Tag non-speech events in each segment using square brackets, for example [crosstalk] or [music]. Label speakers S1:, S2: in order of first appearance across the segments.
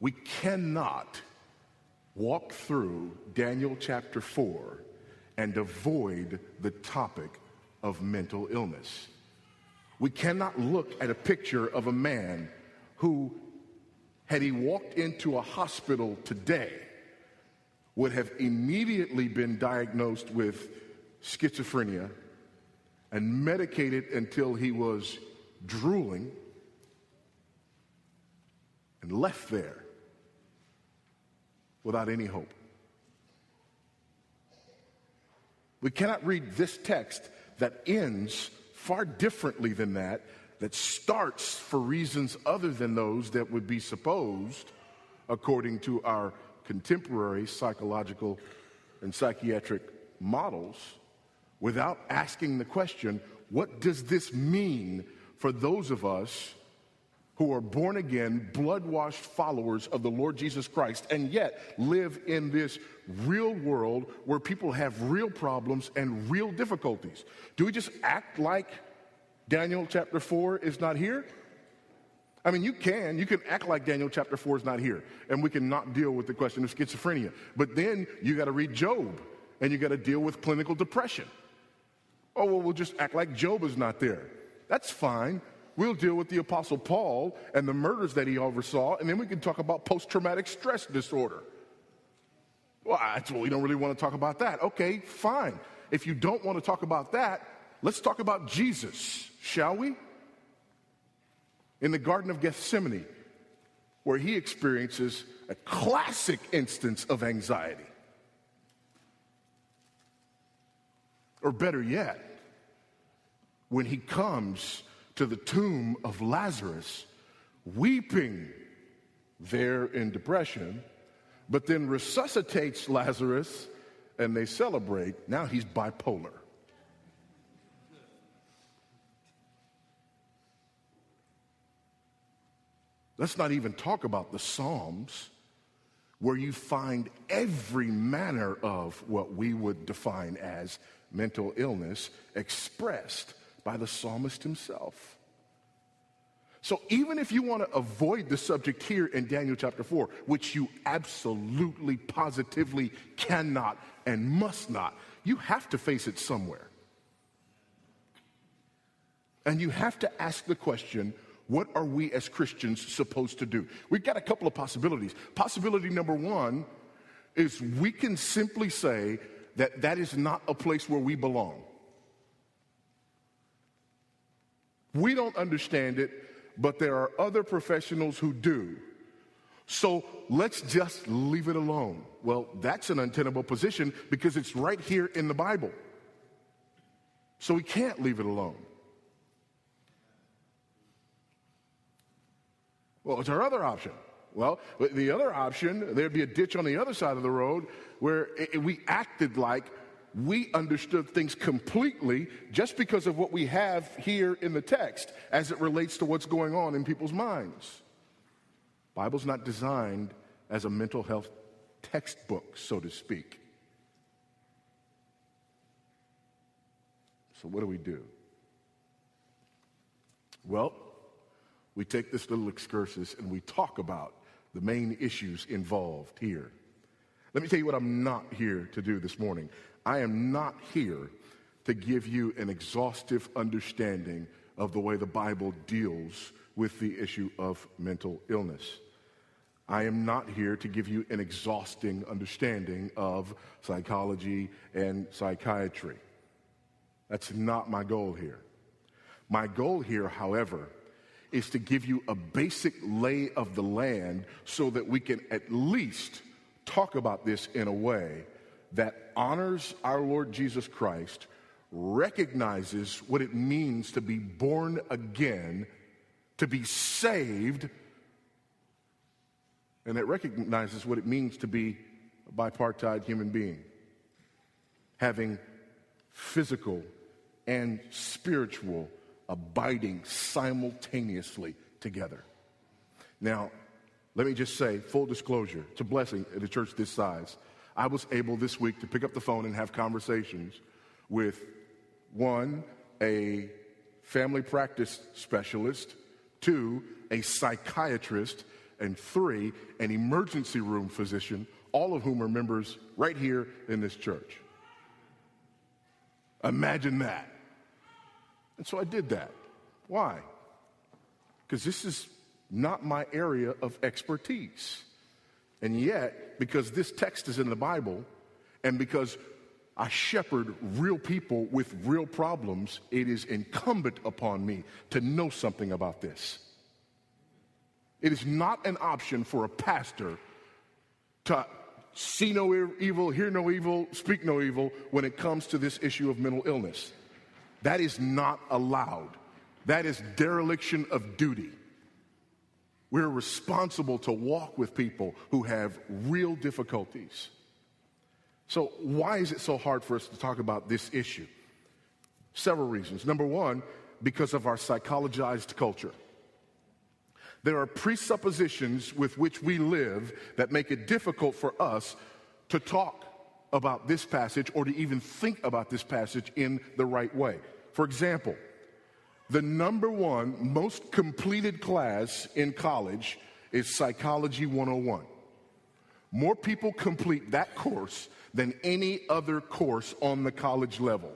S1: We cannot walk through Daniel chapter 4 and avoid the topic of mental illness. We cannot look at a picture of a man who, had he walked into a hospital today, would have immediately been diagnosed with schizophrenia and medicated until he was drooling and left there without any hope. We cannot read this text that ends far differently than that, that starts for reasons other than those that would be supposed according to our contemporary psychological and psychiatric models, without asking the question what does this mean for those of us who are born again, blood washed followers of the Lord Jesus Christ, and yet live in this real world where people have real problems and real difficulties. Do we just act like Daniel chapter 4 is not here? I mean, you can. You can act like Daniel chapter 4 is not here, and we can not deal with the question of schizophrenia. But then you got to read Job, and you got to deal with clinical depression. Oh, well, we'll just act like Job is not there. That's fine. We'll deal with the Apostle Paul and the murders that he oversaw, and then we can talk about post traumatic stress disorder. Well, we don't really want to talk about that. Okay, fine. If you don't want to talk about that, let's talk about Jesus, shall we? In the Garden of Gethsemane, where he experiences a classic instance of anxiety. Or better yet, when he comes to the tomb of Lazarus, weeping there in depression, but then resuscitates Lazarus and they celebrate. Now he's bipolar. Let's not even talk about the Psalms, where you find every manner of what we would define as mental illness expressed by the psalmist himself. So, even if you want to avoid the subject here in Daniel chapter 4, which you absolutely, positively cannot and must not, you have to face it somewhere. And you have to ask the question what are we as Christians supposed to do? We've got a couple of possibilities. Possibility number one is we can simply say that that is not a place where we belong. We don't understand it, but there are other professionals who do. So let's just leave it alone. Well, that's an untenable position because it's right here in the Bible. So we can't leave it alone. Well, what's our other option? Well, the other option, there'd be a ditch on the other side of the road where it, we acted like we understood things completely just because of what we have here in the text as it relates to what's going on in people's minds. Bible's not designed as a mental health textbook, so to speak. So what do we do? Well, we take this little excursus and we talk about the main issues involved here. Let me tell you what I'm not here to do this morning. I am not here to give you an exhaustive understanding of the way the Bible deals with the issue of mental illness. I am not here to give you an exhausting understanding of psychology and psychiatry. That's not my goal here. My goal here, however, is to give you a basic lay of the land so that we can at least talk about this in a way that honors our Lord Jesus Christ, recognizes what it means to be born again, to be saved, and it recognizes what it means to be a bipartite human being, having physical and spiritual abiding simultaneously together. Now, let me just say, full disclosure, it's a blessing at a church this size. I was able this week to pick up the phone and have conversations with one, a family practice specialist, two, a psychiatrist, and three, an emergency room physician, all of whom are members right here in this church. Imagine that. And so I did that. Why? Because this is not my area of expertise. And yet, because this text is in the Bible, and because I shepherd real people with real problems, it is incumbent upon me to know something about this. It is not an option for a pastor to see no evil, hear no evil, speak no evil when it comes to this issue of mental illness. That is not allowed. That is dereliction of duty. We're responsible to walk with people who have real difficulties. So, why is it so hard for us to talk about this issue? Several reasons. Number one, because of our psychologized culture. There are presuppositions with which we live that make it difficult for us to talk about this passage or to even think about this passage in the right way. For example, the number one most completed class in college is Psychology 101. More people complete that course than any other course on the college level.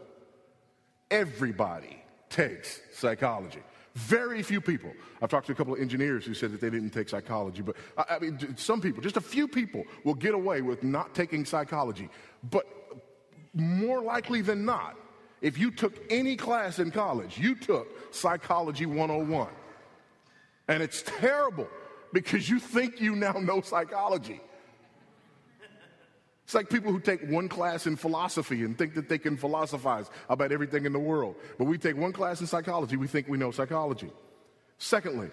S1: Everybody takes psychology. Very few people. I've talked to a couple of engineers who said that they didn't take psychology, but I mean, some people, just a few people, will get away with not taking psychology. But more likely than not, if you took any class in college, you took Psychology 101. And it's terrible because you think you now know psychology. It's like people who take one class in philosophy and think that they can philosophize about everything in the world. But we take one class in psychology, we think we know psychology. Secondly,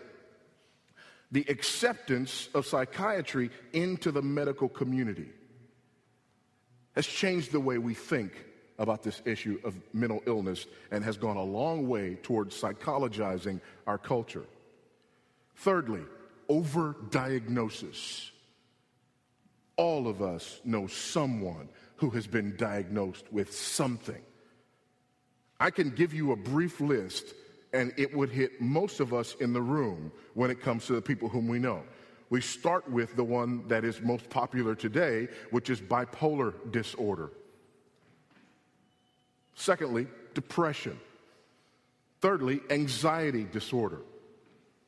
S1: the acceptance of psychiatry into the medical community has changed the way we think about this issue of mental illness and has gone a long way towards psychologizing our culture. Thirdly, overdiagnosis. All of us know someone who has been diagnosed with something. I can give you a brief list, and it would hit most of us in the room when it comes to the people whom we know. We start with the one that is most popular today, which is bipolar disorder. Secondly, depression. Thirdly, anxiety disorder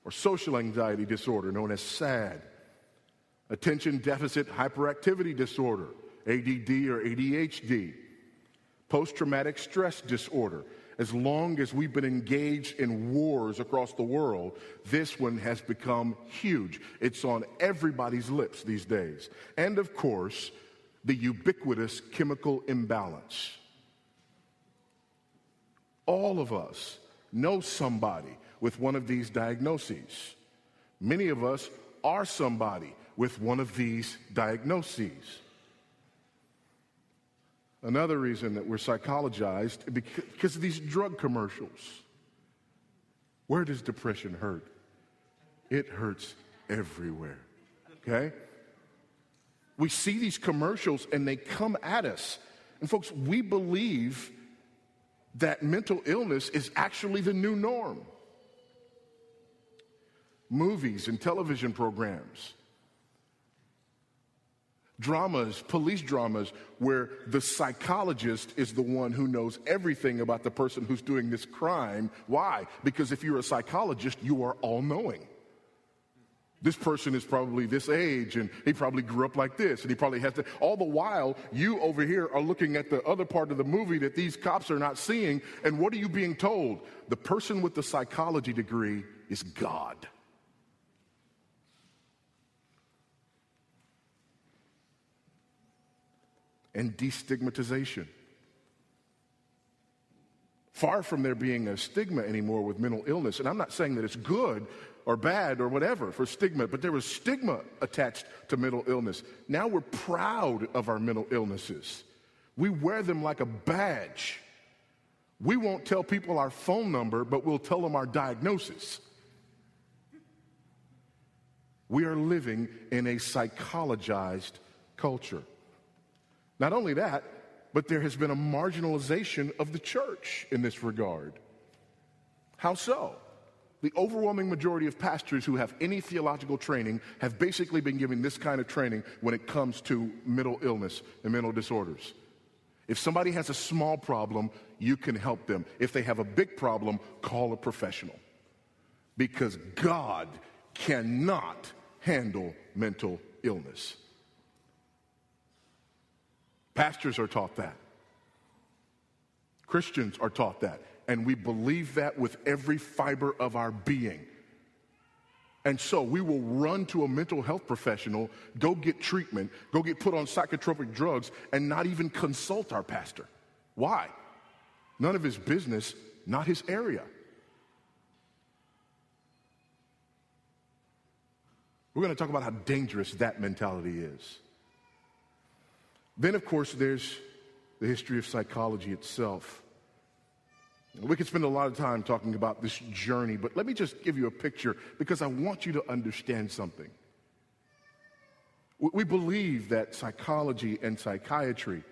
S1: or social anxiety disorder known as SAD. Attention deficit hyperactivity disorder, ADD or ADHD. Post traumatic stress disorder. As long as we've been engaged in wars across the world, this one has become huge. It's on everybody's lips these days. And of course, the ubiquitous chemical imbalance. All of us know somebody with one of these diagnoses. Many of us are somebody with one of these diagnoses. Another reason that we're psychologized because of these drug commercials. Where does depression hurt? It hurts everywhere. Okay? We see these commercials and they come at us. And folks, we believe that mental illness is actually the new norm. Movies and television programs, dramas, police dramas, where the psychologist is the one who knows everything about the person who's doing this crime. Why? Because if you're a psychologist, you are all knowing. This person is probably this age and he probably grew up like this and he probably has to. All the while, you over here are looking at the other part of the movie that these cops are not seeing. And what are you being told? The person with the psychology degree is God. And destigmatization. Far from there being a stigma anymore with mental illness, and I'm not saying that it's good or bad or whatever for stigma, but there was stigma attached to mental illness. Now we're proud of our mental illnesses. We wear them like a badge. We won't tell people our phone number, but we'll tell them our diagnosis. We are living in a psychologized culture. Not only that, but there has been a marginalization of the church in this regard. How so? The overwhelming majority of pastors who have any theological training have basically been given this kind of training when it comes to mental illness and mental disorders. If somebody has a small problem, you can help them. If they have a big problem, call a professional. Because God cannot handle mental illness. Pastors are taught that. Christians are taught that. And we believe that with every fiber of our being. And so we will run to a mental health professional, go get treatment, go get put on psychotropic drugs, and not even consult our pastor. Why? None of his business, not his area. We're going to talk about how dangerous that mentality is. Then, of course, there's the history of psychology itself. We could spend a lot of time talking about this journey, but let me just give you a picture because I want you to understand something. We believe that psychology and psychiatry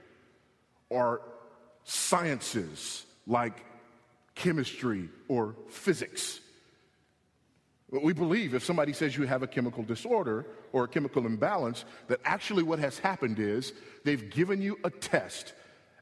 S1: are sciences like chemistry or physics. We believe if somebody says you have a chemical disorder or a chemical imbalance, that actually what has happened is they've given you a test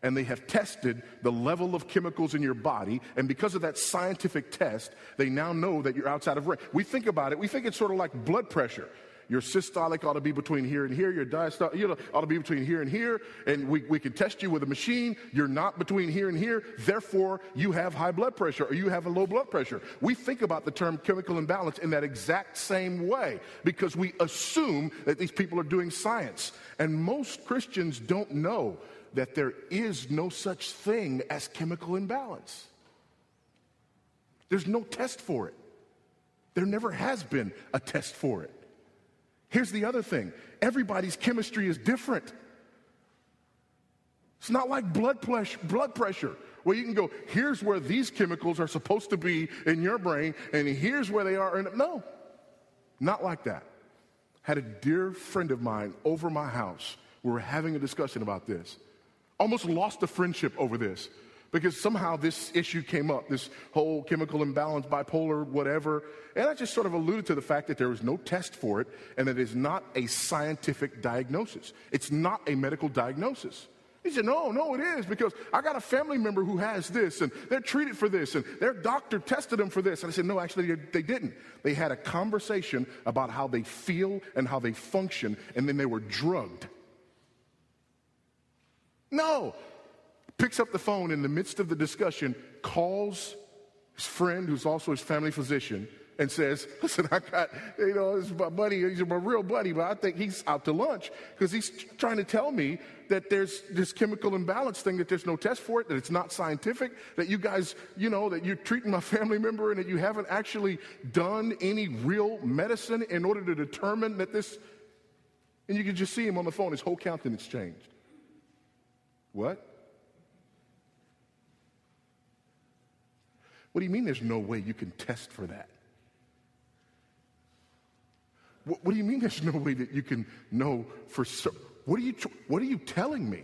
S1: and they have tested the level of chemicals in your body. And because of that scientific test, they now know that you're outside of range. We think about it, we think it's sort of like blood pressure. Your systolic ought to be between here and here. Your diastolic you know, ought to be between here and here. And we, we can test you with a machine. You're not between here and here. Therefore, you have high blood pressure or you have a low blood pressure. We think about the term chemical imbalance in that exact same way because we assume that these people are doing science. And most Christians don't know that there is no such thing as chemical imbalance. There's no test for it. There never has been a test for it. Here's the other thing everybody's chemistry is different. It's not like blood pressure, blood pressure, where you can go, here's where these chemicals are supposed to be in your brain, and here's where they are. In, no, not like that. Had a dear friend of mine over my house. We were having a discussion about this. Almost lost a friendship over this because somehow this issue came up this whole chemical imbalance, bipolar, whatever. And I just sort of alluded to the fact that there was no test for it and that it is not a scientific diagnosis. It's not a medical diagnosis. He said, No, no, it is because I got a family member who has this and they're treated for this and their doctor tested them for this. And I said, No, actually, they didn't. They had a conversation about how they feel and how they function, and then they were drugged. No. Picks up the phone in the midst of the discussion, calls his friend, who's also his family physician, and says, [laughs] Listen, I got, you know, this is my buddy, he's my real buddy, but I think he's out to lunch because he's trying to tell me that there's this chemical imbalance thing, that there's no test for it, that it's not scientific, that you guys, you know, that you're treating my [laughs] family member and that you haven't actually done any real medicine in order to determine that this. And you can just see him on the phone, his whole countenance changed. What? What do you mean there's no way you can test for that? What, what do you mean there's no way that you can know for so, what are you what are you telling me?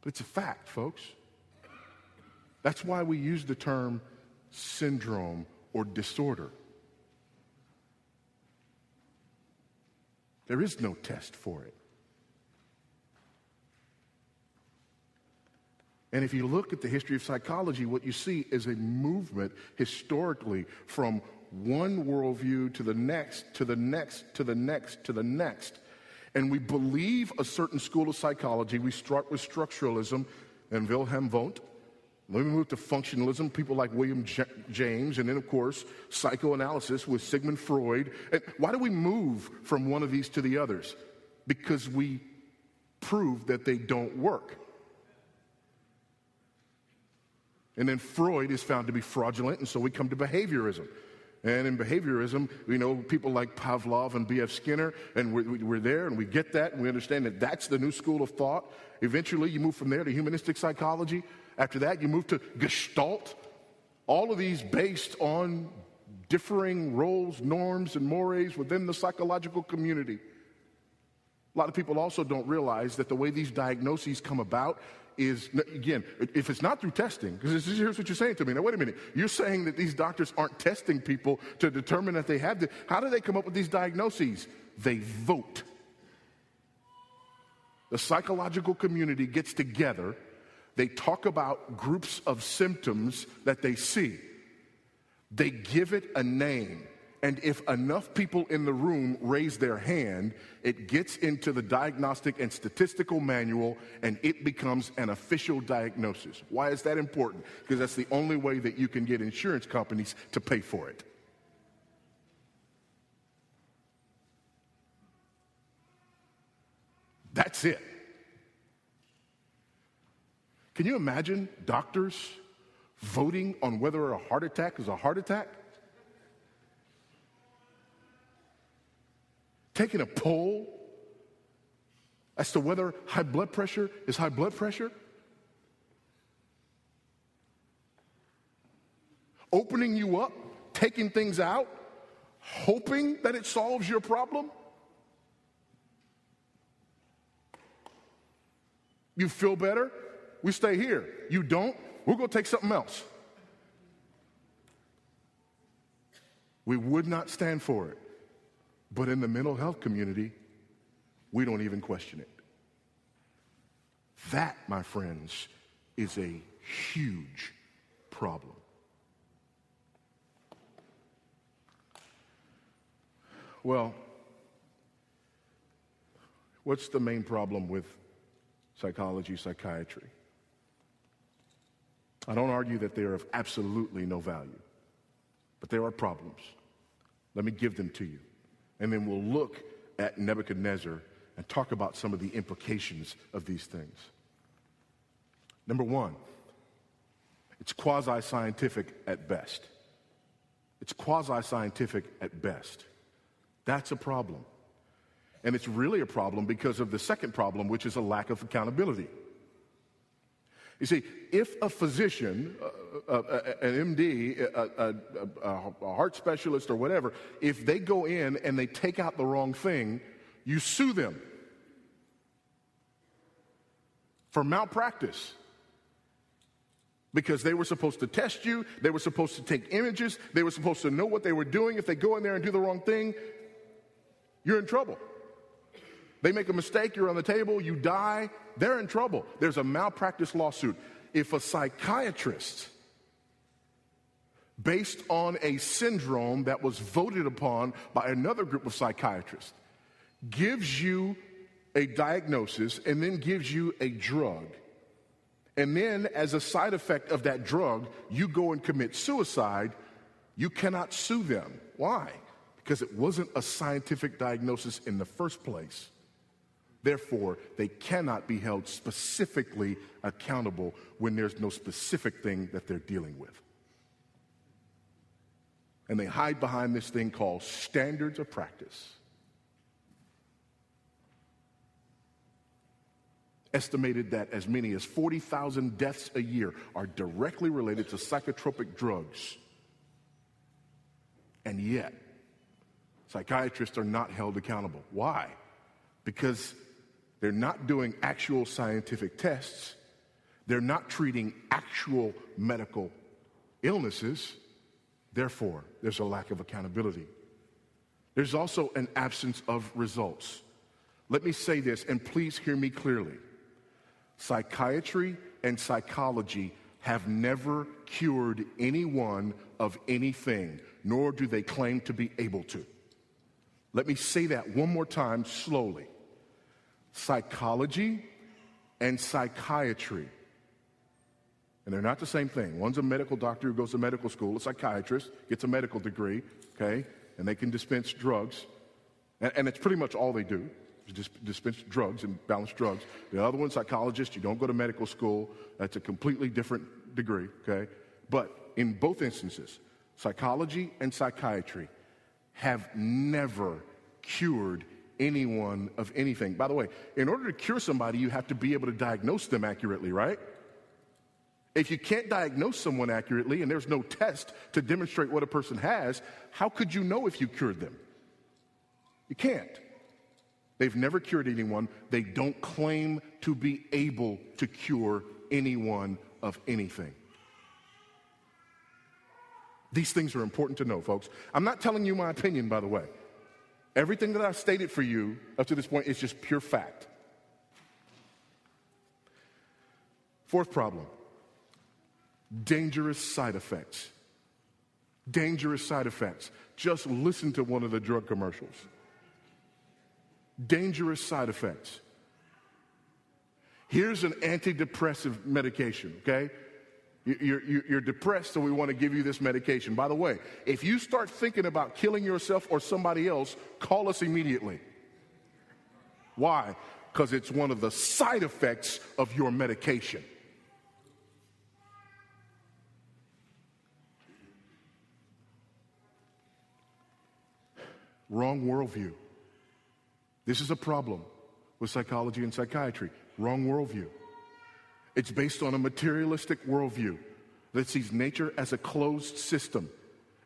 S1: But it's a fact, folks. That's why we use the term syndrome or disorder. There is no test for it. And if you look at the history of psychology, what you see is a movement historically from one worldview to the next, to the next, to the next, to the next. And we believe a certain school of psychology. We start with structuralism and Wilhelm Wundt. Then we move to functionalism, people like William J- James, and then, of course, psychoanalysis with Sigmund Freud. And why do we move from one of these to the others? Because we prove that they don't work. And then Freud is found to be fraudulent, and so we come to behaviorism. And in behaviorism, we know people like Pavlov and B.F. Skinner, and we're, we're, there and we get that and we understand that that's the new school of thought. Eventually, you move from there to humanistic psychology. After that, you move to Gestalt. All of these based on differing roles, norms, and mores within the psychological community. A lot of people also don't realize that the way these diagnoses come about is, again, if it's not through testing, because here's what you're saying to me. Now, wait a minute. You're saying that these doctors aren't testing people to determine that they have the, how do they come up with these diagnoses? They vote. The psychological community gets together, they talk about groups of symptoms that they see, they give it a name. And if enough people in the room raise their hand, it gets into the diagnostic and statistical manual and it becomes an official diagnosis. Why is that important? Because that's the only way that you can get insurance companies to pay for it. That's it. Can you imagine doctors voting on whether a heart attack is a heart attack? taking a poll as to whether high blood pressure is high blood pressure? Opening you up, taking things out, hoping that it solves your problem? You feel better? We stay here. You don't? We're going to take something else. We would not stand for it. But in the mental health community, we don't even question it. That, my friends, is a huge problem. Well, what's the main problem with psychology, psychiatry? I don't argue that they are of absolutely no value, but there are problems. Let me give them to you. And then we'll look at Nebuchadnezzar and talk about some of the implications of these things. Number one, it's quasi scientific at best. It's quasi scientific at best. That's a problem. And it's really a problem because of the second problem, which is a lack of accountability. You see, if a physician, uh, uh, uh an MD, a, a, a heart specialist, or whatever, if they go in and they take out the wrong thing, you sue them for malpractice because they were supposed to test you, they were supposed to take images, they were supposed to know what they were doing. If they go in there and do the wrong thing, you're in trouble. They make a mistake, you're on the table, you die, they're in trouble. There's a malpractice lawsuit. If a psychiatrist, based on a syndrome that was voted upon by another group of psychiatrists, gives you a diagnosis and then gives you a drug, and then as a side effect of that drug, you go and commit suicide, you cannot sue them. Why? Because it wasn't a scientific diagnosis in the first place. Therefore, they cannot be held specifically accountable when there's no specific thing that they're dealing with. And they hide behind this thing called standards of practice. Estimated that as many as 40,000 deaths a year are directly related to psychotropic drugs. And yet, psychiatrists are not held accountable. Why? Because they're not doing actual scientific tests. They're not treating actual medical illnesses. Therefore, there's a lack of accountability. There's also an absence of results. Let me say this, and please hear me clearly. Psychiatry and psychology have never cured anyone of anything, nor do they claim to be able to. Let me say that one more time slowly psychology and psychiatry. And they're not the same thing. One's a medical doctor who goes to medical school, a psychiatrist, gets a medical degree, okay, and they can dispense drugs. And, and it's pretty much all they do, is dispense drugs and balance drugs. The other one, psychologist, you don't go to medical school. That's a completely different degree, okay? But in both instances, psychology and psychiatry have never cured anyone of anything. By the way, in order to cure somebody, you have to be able to diagnose them accurately, right? If you can't diagnose someone accurately and there's no test to demonstrate what a person has, how could you know if you cured them? You can't. They've never cured anyone. They don't claim to be able to cure anyone of anything. These things are important to know, folks. I'm not telling you my opinion, by the way. Everything that I've stated for you up to this point is just pure fact. Fourth problem dangerous side effects. Dangerous side effects. Just listen to one of the drug commercials. Dangerous side effects. Here's an antidepressive medication, okay? You're, you're, depressed, so we want to give you this medication. By the way, if you start thinking about killing yourself or somebody else, call us immediately. Why? Because it's one of the side effects of your medication. Wrong worldview. This is a problem with psychology and psychiatry. Wrong worldview. It's based on a materialistic worldview that sees nature as a closed system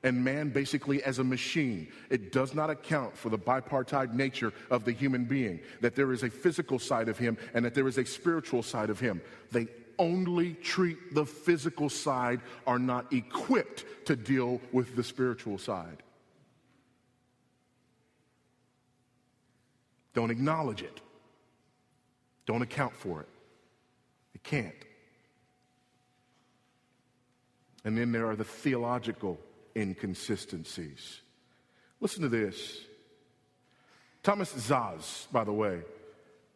S1: and man basically as a machine. It does not account for the bipartite nature of the human being, that there is a physical side of him and that there is a spiritual side of him. They only treat the physical side, are not equipped to deal with the spiritual side. Don't acknowledge it. Don't account for it. It can't. And then there are the theological inconsistencies. Listen to this. Thomas Szasz, by the way,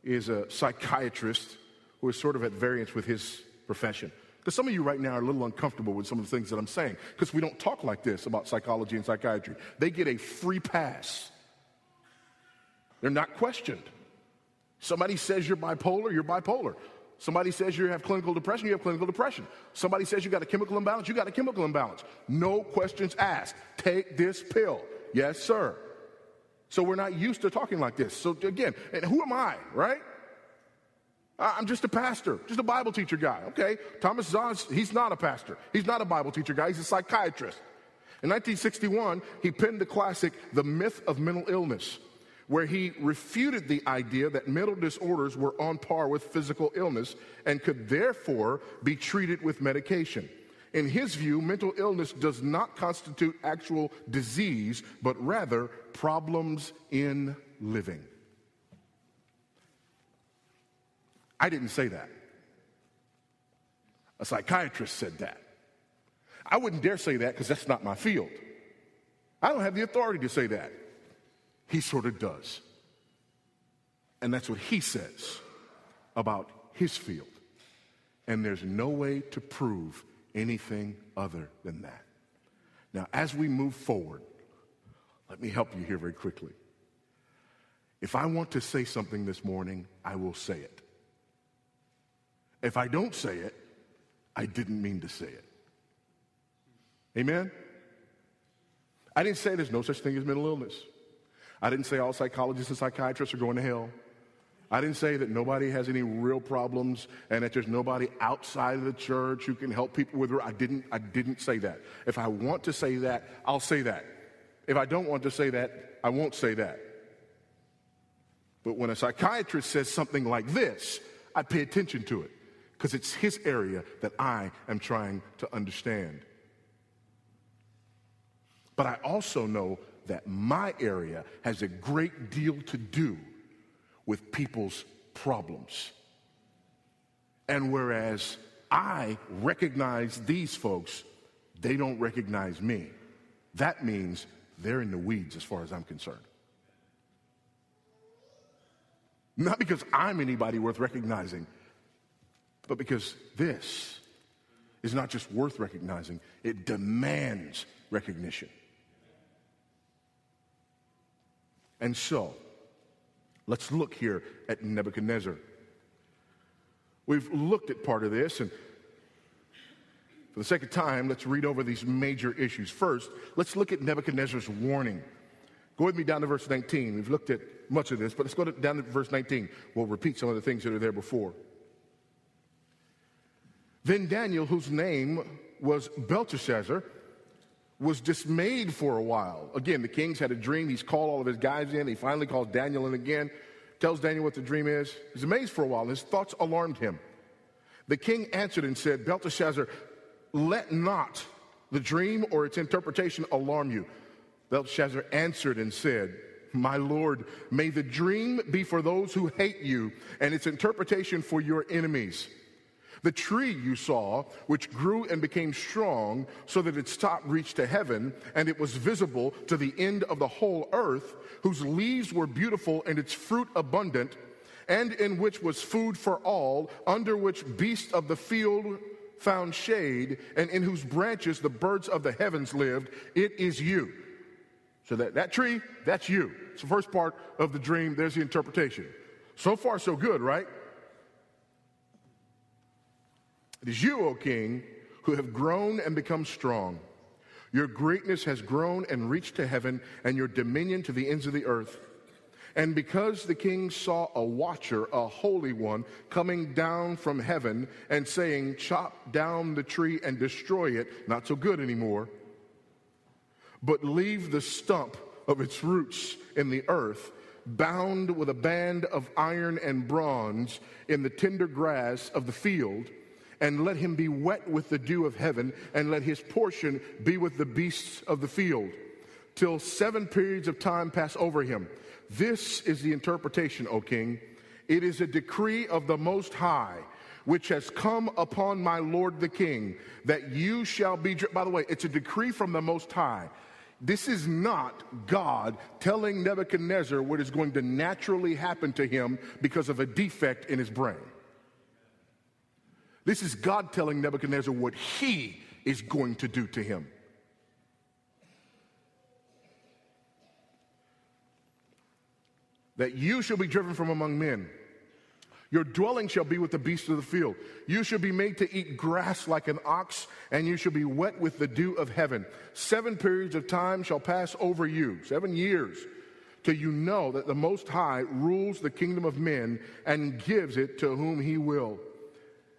S1: is a psychiatrist who is sort of at variance with his profession. Because some of you right now are a little uncomfortable with some of the things that I'm saying, because we don't talk like this about psychology and psychiatry. They get a free pass they're not questioned. Somebody says you're bipolar, you're bipolar. Somebody says you have clinical depression, you have clinical depression. Somebody says you got a chemical imbalance, you got a chemical imbalance. No questions asked. Take this pill. Yes, sir. So we're not used to talking like this. So again, and who am I, right? I'm just a pastor, just a Bible teacher guy. Okay, Thomas Szasz, he's not a pastor. He's not a Bible teacher guy. He's a psychiatrist. In 1961, he penned the classic, The Myth of Mental Illness where he refuted the idea that mental disorders were on par with physical illness and could therefore be treated with medication. In his view, mental illness does not constitute actual disease, but rather problems in living. I didn't say that. A psychiatrist said that. I wouldn't dare say that because that's not my field. I don't have the authority to say that. He sort of does. And that's what he says about his field. And there's no way to prove anything other than that. Now, as we move forward, let me help you here very quickly. If I want to say something this morning, I will say it. If I don't say it, I didn't mean to say it. Amen? I didn't say there's no such thing as mental illness. I didn't say all psychologists and psychiatrists are going to hell. I didn't say that nobody has any real problems and that there's nobody outside of the church who can help people with. I didn't. I didn't say that. If I want to say that, I'll say that. If I don't want to say that, I won't say that. But when a psychiatrist says something like this, I pay attention to it because it's his area that I am trying to understand. But I also know that my area has a great deal to do with people's problems. And whereas I recognize these folks, they don't recognize me. That means they're in the weeds as far as I'm concerned. Not because I'm anybody worth recognizing, but because this is not just worth recognizing, it demands recognition. And so, let's look here at Nebuchadnezzar. We've looked at part of this, and for the sake of time, let's read over these major issues. First, let's look at Nebuchadnezzar's warning. Go with me down to verse 19. We've looked at much of this, but let's go to, down to verse 19. We'll repeat some of the things that are there before. Then Daniel, whose name was Belteshazzar, was dismayed for a while. Again, the king's had a dream. He's called all of his guys in. He finally calls Daniel in again. tells Daniel what the dream is. He's amazed for a while, his thoughts alarmed him. The king answered and said, Belteshazzar, let not the dream or its interpretation alarm you. Belteshazzar answered and said, My Lord, may the dream be for those who hate you, and its interpretation for your enemies. The tree you saw, which grew and became strong, so that its top reached to heaven, and it was visible to the end of the whole earth, whose leaves were beautiful and its fruit abundant, and in which was food for all, under which beasts of the field found shade, and in whose branches the birds of the heavens lived, it is you. So that, that tree, that's you. It's the first part of the dream. There's the interpretation. So far, so good, right? It is you, O king, who have grown and become strong. Your greatness has grown and reached to heaven, and your dominion to the ends of the earth. And because the king saw a watcher, a holy one, coming down from heaven and saying, Chop down the tree and destroy it, not so good anymore, but leave the stump of its roots in the earth, bound with a band of iron and bronze in the tender grass of the field and let him be wet with the dew of heaven, and let his portion be with the beasts of the field, till seven periods of time pass over him. This is the interpretation, O king. It is a decree of the Most High, which has come upon my Lord the king, that you shall be. By the way, it's a decree from the Most High. This is not God telling Nebuchadnezzar what is going to naturally happen to him because of a defect in his brain. This is God telling Nebuchadnezzar what he is going to do to him. That you shall be driven from among men. Your dwelling shall be with the beasts of the field. You shall be made to eat grass like an ox, and you shall be wet with the dew of heaven. Seven periods of time shall pass over you, seven years, till you know that the Most High rules the kingdom of men and gives it to whom he will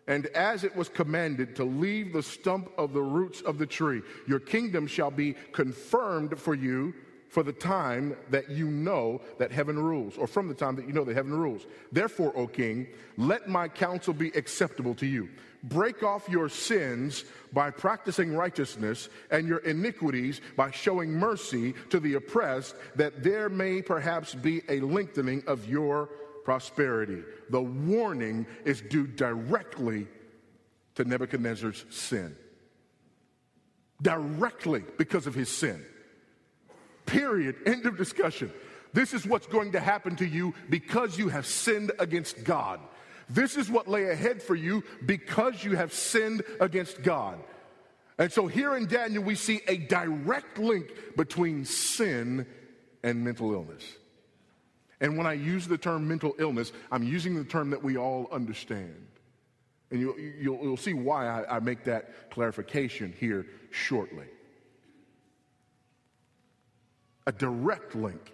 S1: and as it was commanded to leave the stump of the roots of the tree, your kingdom shall be confirmed for you for the time that you know that heaven rules, or from the time that you know that heaven rules. Therefore, O king, let my counsel be acceptable to you. Break off your sins by practicing righteousness and your iniquities by showing mercy to the oppressed, that there may perhaps be a lengthening of your prosperity. The warning is due directly to Nebuchadnezzar's sin. Directly because of his sin. Period. End of discussion. This is what's going to happen to you because you have sinned against God. This is what lay ahead for you because you have sinned against God. And so here in Daniel, we see a direct link between sin and mental illness. And when I use the term mental illness, I'm using the term that we all understand. And you'll, you'll, you'll see why I, I make that clarification here shortly. A direct link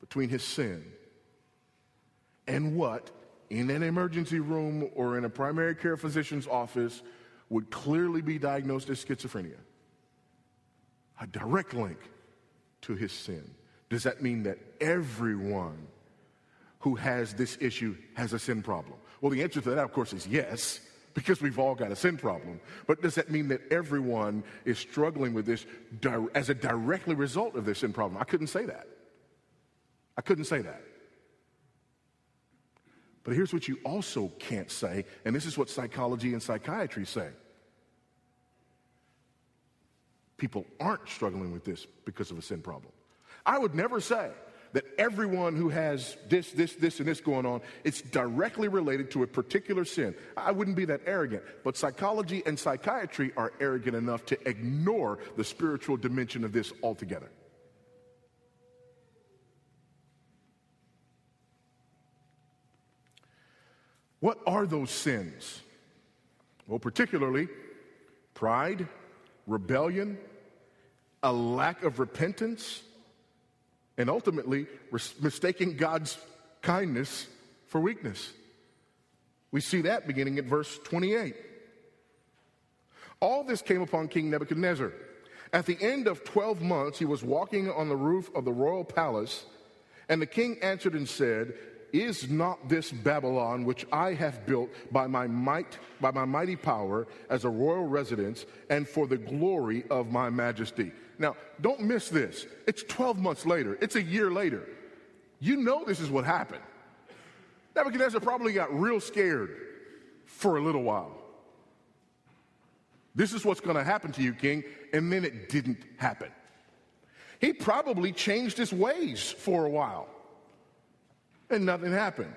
S1: between his sin and what, in an emergency room or in a primary care physician's office, would clearly be diagnosed as schizophrenia. A direct link to his sin. Does that mean that everyone who has this issue has a sin problem? Well, the answer to that, of course, is yes, because we've all got a sin problem. But does that mean that everyone is struggling with this as a directly result of their sin problem? I couldn't say that. I couldn't say that. But here's what you also can't say, and this is what psychology and psychiatry say people aren't struggling with this because of a sin problem. I would never say that everyone who has this, this, this, and this going on, it's directly related to a particular sin. I wouldn't be that arrogant. But psychology and psychiatry are arrogant enough to ignore the spiritual dimension of this altogether. What are those sins? Well, particularly pride, rebellion, a lack of repentance, and ultimately mistaking God's kindness for weakness. We see that beginning at verse 28. All this came upon King Nebuchadnezzar. At the end of 12 months, he was walking on the roof of the royal palace, And the king answered and said, Is not this Babylon which I have built by my might, by my mighty power, as a royal residence, and for the glory of my majesty? Now, don't miss this. It's 12 months later, it's a year later. You know this is what happened. Nebuchadnezzar probably got real scared for a little while. This is what's going to happen to you, king. And then it didn't happen. He probably changed his ways for a while. And nothing happened.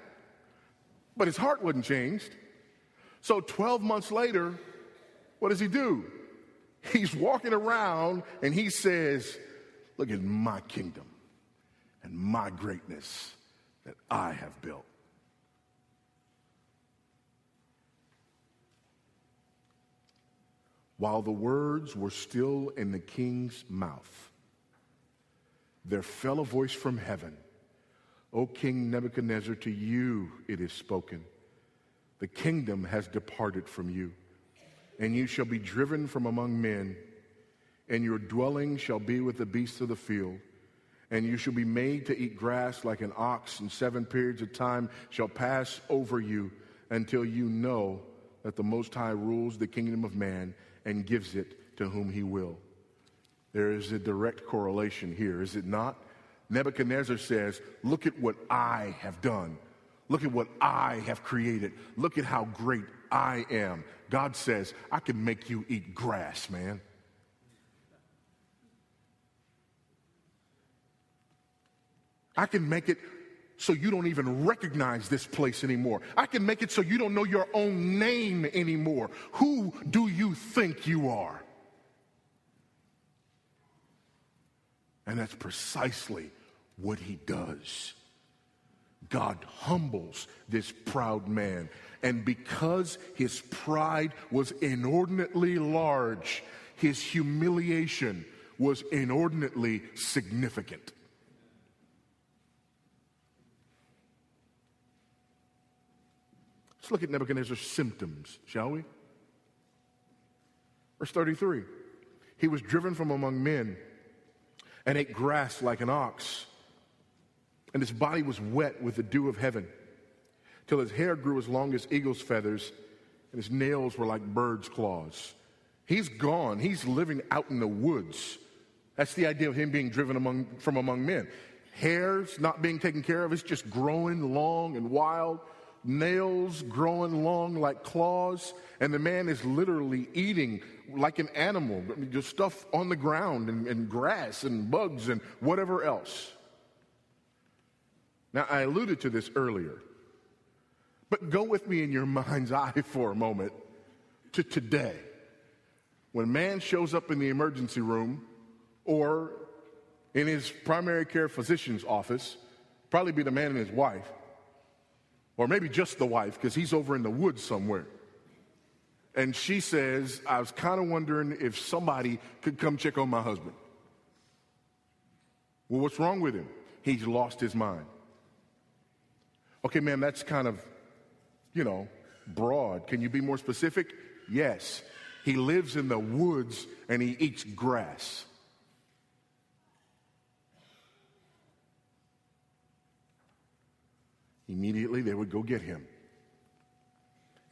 S1: But his heart wasn't changed. So 12 months later, what does he do? He's walking around and he says, Look at my kingdom and my greatness that I have built. While the words were still in the king's mouth, there fell a voice from heaven O King Nebuchadnezzar, to you it is spoken. The kingdom has departed from you, and you shall be driven from among men, and your dwelling shall be with the beasts of the field. And you shall be made to eat grass like an ox, and seven periods of time shall pass over you until you know that the Most High rules the kingdom of man and gives it to whom he will. There is a direct correlation here, is it not? Nebuchadnezzar says, Look at what I have done. Look at what I have created. Look at how great I am. God says, I can make you eat grass, man. I can make it so you don't even recognize this place anymore. I can make it so you don't know your own name anymore. Who do you think you are? And that's precisely what he does. God humbles this proud man. And because his pride was inordinately large, his humiliation was inordinately significant. Let's look at Nebuchadnezzar's symptoms, shall we? Verse 33 He was driven from among men and ate grass like an ox, and his body was wet with the dew of heaven, till his hair grew as long as eagle's feathers, and his nails were like bird's claws. He's gone. He's living out in the woods. That's the idea of him being driven among, from among men. Hair's not being taken care of, it's just growing long and wild nails growing long like claws, and the man is literally eating like an animal, just stuff on the ground and, and grass and bugs and whatever else. Now, I alluded to this earlier, but go with me in your [laughs] mind's eye for a moment to today. When a man shows up in the emergency room or in his primary care physician's office, probably be the man and his wife, or maybe just the wife, because he's over in the woods somewhere. And she says, I was kind of wondering if somebody could come check on my husband. Well, what's wrong with him? He's lost his mind. Okay, ma'am, that's kind of, you know, broad. Can you be more specific? Yes. He lives in the woods and he eats grass. Immediately, they would go get him.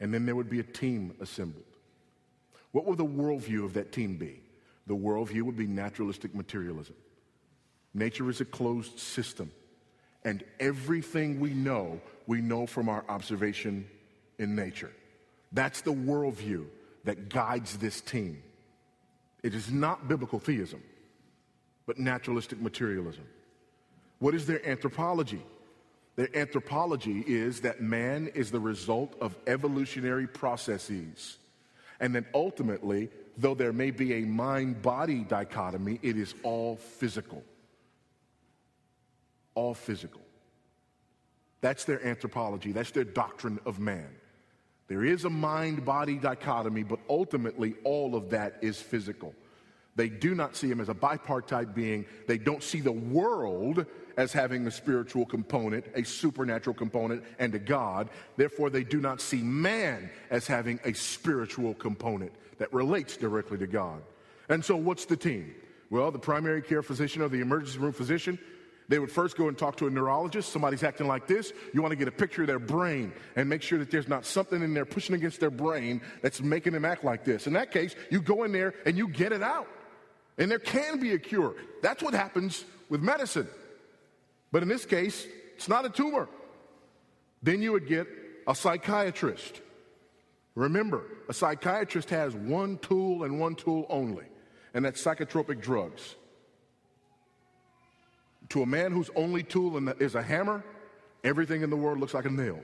S1: And then there would be a team assembled. What would the worldview of that team be? The worldview would be naturalistic materialism. Nature is a closed system, and everything we know, we know from our observation in nature. That's the worldview that guides this team. It is not biblical theism, but naturalistic materialism. What is their anthropology? Their anthropology is that man is the result of evolutionary processes. And that ultimately, though there may be a mind body dichotomy, it is all physical. All physical. That's their anthropology, that's their doctrine of man. There is a mind body dichotomy, but ultimately, all of that is physical. They do not see him as a bipartite being. They don't see the world as having a spiritual component, a supernatural component, and a God. Therefore, they do not see man as having a spiritual component that relates directly to God. And so, what's the team? Well, the primary care physician or the emergency room physician, They would first go and talk to a neurologist. Somebody's acting like this. You want to get a picture of their brain and make sure that there's not something in there pushing against their brain that's making them act like this. In that case, you go in there and you get it out. And there can be a cure. That's what happens with medicine. But in this case, it's not a tumor. Then you would get a psychiatrist. Remember, a psychiatrist has one tool and one tool only, and that's psychotropic drugs. To a man whose only tool is a hammer, everything in the world looks like a nail.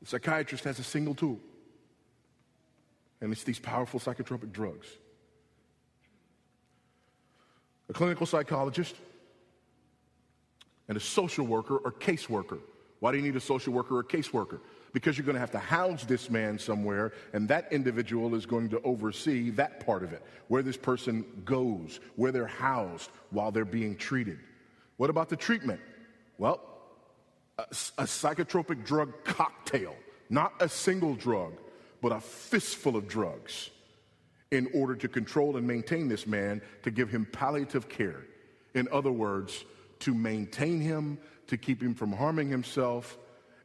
S1: The psychiatrist has a single tool, and it's these powerful psychotropic drugs. A clinical psychologist and a social worker or caseworker. Why do you need a social worker or caseworker? Because you're going to have to house this man somewhere, and that individual is going to oversee that part of it, where this person goes, where they're housed while they're being treated. What about the treatment? Well, a, a psychotropic drug cocktail, not a single drug, but a fistful of drugs in order to control and maintain this man, to give him palliative care. In other words, to maintain him, to keep him from harming himself,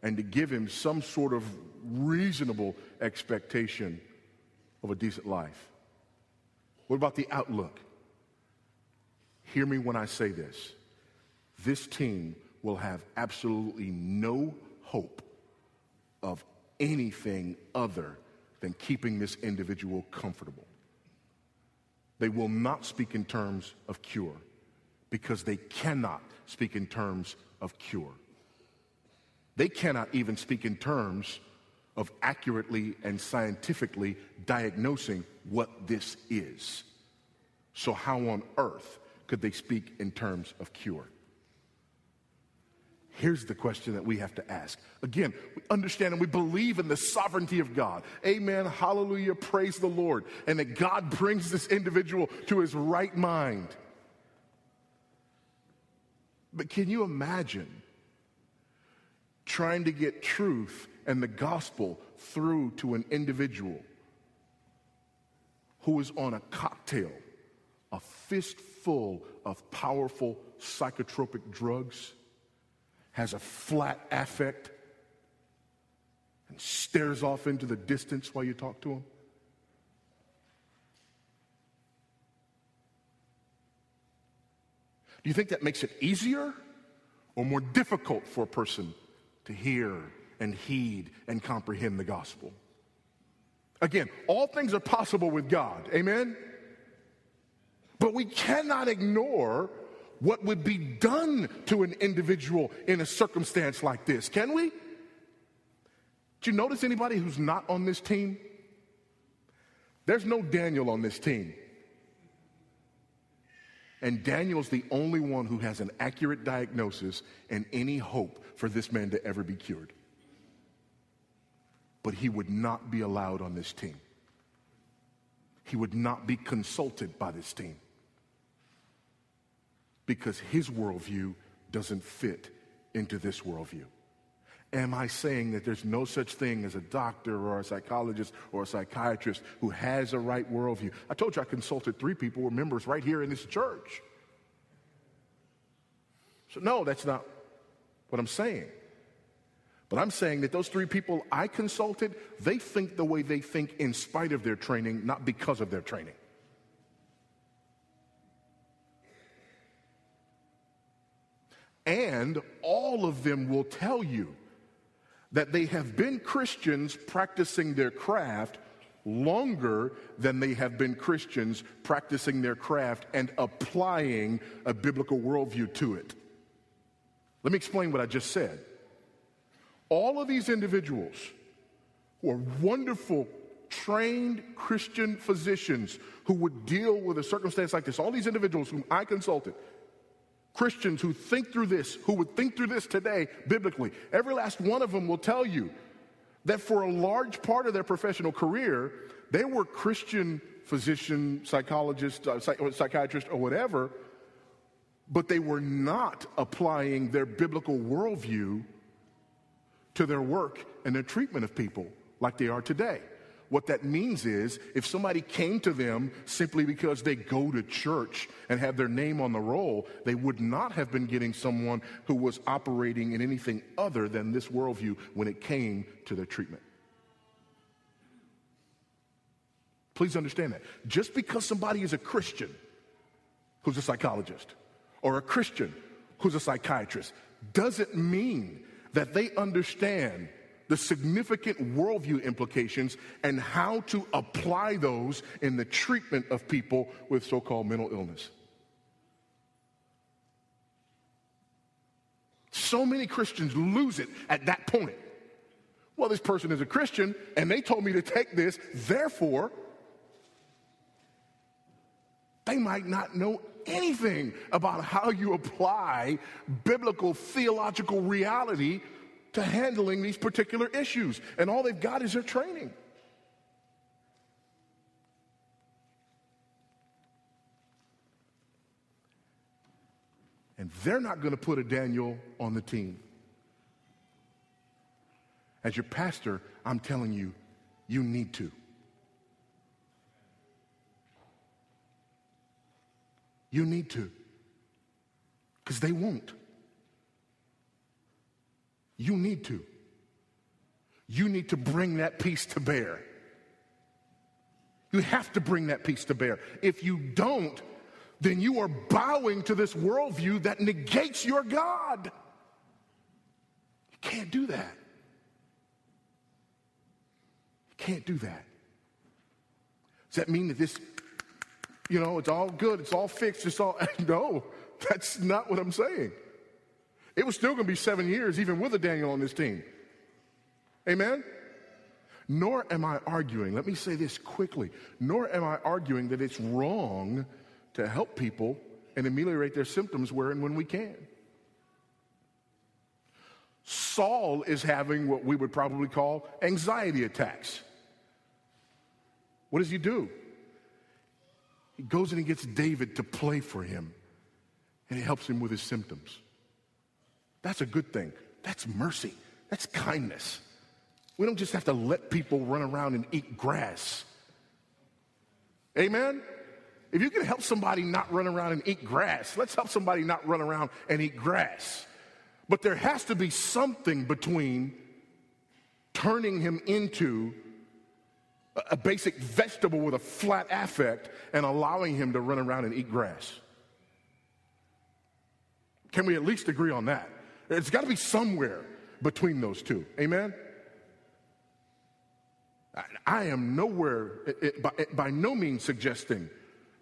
S1: and to give him some sort of reasonable expectation of a decent life. What about the outlook? Hear me when I say this. This team will have absolutely no hope of anything other than keeping this individual comfortable. They will not speak in terms of cure because they cannot speak in terms of cure. They cannot even speak in terms of accurately and scientifically diagnosing what this is. So, how on earth could they speak in terms of cure? Here's the question that we have to ask. Again, we understand and we believe in the sovereignty of God. Amen. Hallelujah. Praise the Lord. And that God brings this individual to his right mind. But can you imagine trying to get truth and the gospel through to an individual who is on a cocktail, a fistful of powerful psychotropic drugs? has a flat affect and stares off into the distance while you talk to him? Do you think that makes it easier or more difficult for a person to hear and heed and comprehend the gospel? Again, all things are possible with God. Amen? But we cannot ignore what would be done to an individual in a circumstance like this, can we? Do you notice anybody who's not on this team? There's no Daniel on this team. And Daniel's the only one who has an accurate diagnosis and any hope for this man to ever be cured. But he would not be allowed on this team. He would not be consulted by this team because his worldview doesn't fit into this worldview. Am I saying that there's no such thing as a doctor or a psychologist or a psychiatrist who has a right worldview? I told you I consulted three people who were members right here in this church. So, no, that's not what I'm saying. But I'm saying that those three people I consulted, they think the way they think in spite of their training, not because of their training. And all of them will tell you that they have been Christians practicing their craft longer than they have been Christians practicing their craft and applying a biblical worldview to it. Let me explain what I just said. All of these individuals who are wonderful, trained Christian physicians who would deal with a circumstance like this, all these individuals whom I consulted, Christians who think through this, who would think through this today biblically, every last one of them will tell you that for a large part of their professional career, they were Christian physician, psychologist, uh, psych- psychiatrist, or whatever, but they were not applying their biblical worldview to their work and their treatment of people like they are today. What that means is if somebody came to them simply because they go to church and have their name on the roll, they would not have been getting someone who was operating in anything other than this worldview when it came to their treatment. Please understand that. Just because somebody is a Christian who's a psychologist or a Christian who's a psychiatrist doesn't mean that they understand the significant worldview implications and how to apply those in the treatment of people with so called mental illness. So many Christians lose it at that point. Well, this person is a Christian and they told me to take this, therefore, they might not know anything about how you apply biblical theological reality to handling these particular issues. And all they've got is their training. And they're not going to put a Daniel on the team. As your pastor, I'm telling you, you need to. You need to. Because they won't. You need to. You need to bring that piece to bear. You have to bring that piece to bear. If you don't, then you are bowing to this worldview that negates your God. You can't do that. You can't do that. Does that mean that this you know, it's all good, it's all fixed, it's all. [laughs] No, that's not what I'm saying. It was still going to be seven years, even with a Daniel on this team. Amen? Nor am I arguing, let me say this quickly, nor am I arguing that it's wrong to help people and ameliorate their symptoms where and when we can. Saul is having what we would probably call anxiety attacks. What does he do? He goes and he gets David to play for him, and he helps him with his symptoms. That's a good thing. That's mercy. That's kindness. We don't just have to let people run around and eat grass. Amen? If you can help somebody not run around and eat grass, let's help somebody not run around and eat grass. But there has to be something between turning him into a basic vegetable with a flat affect and allowing him to run around and eat grass. Can we at least agree on that? It's got to be somewhere between those two. Amen? I am nowhere, by, by no means suggesting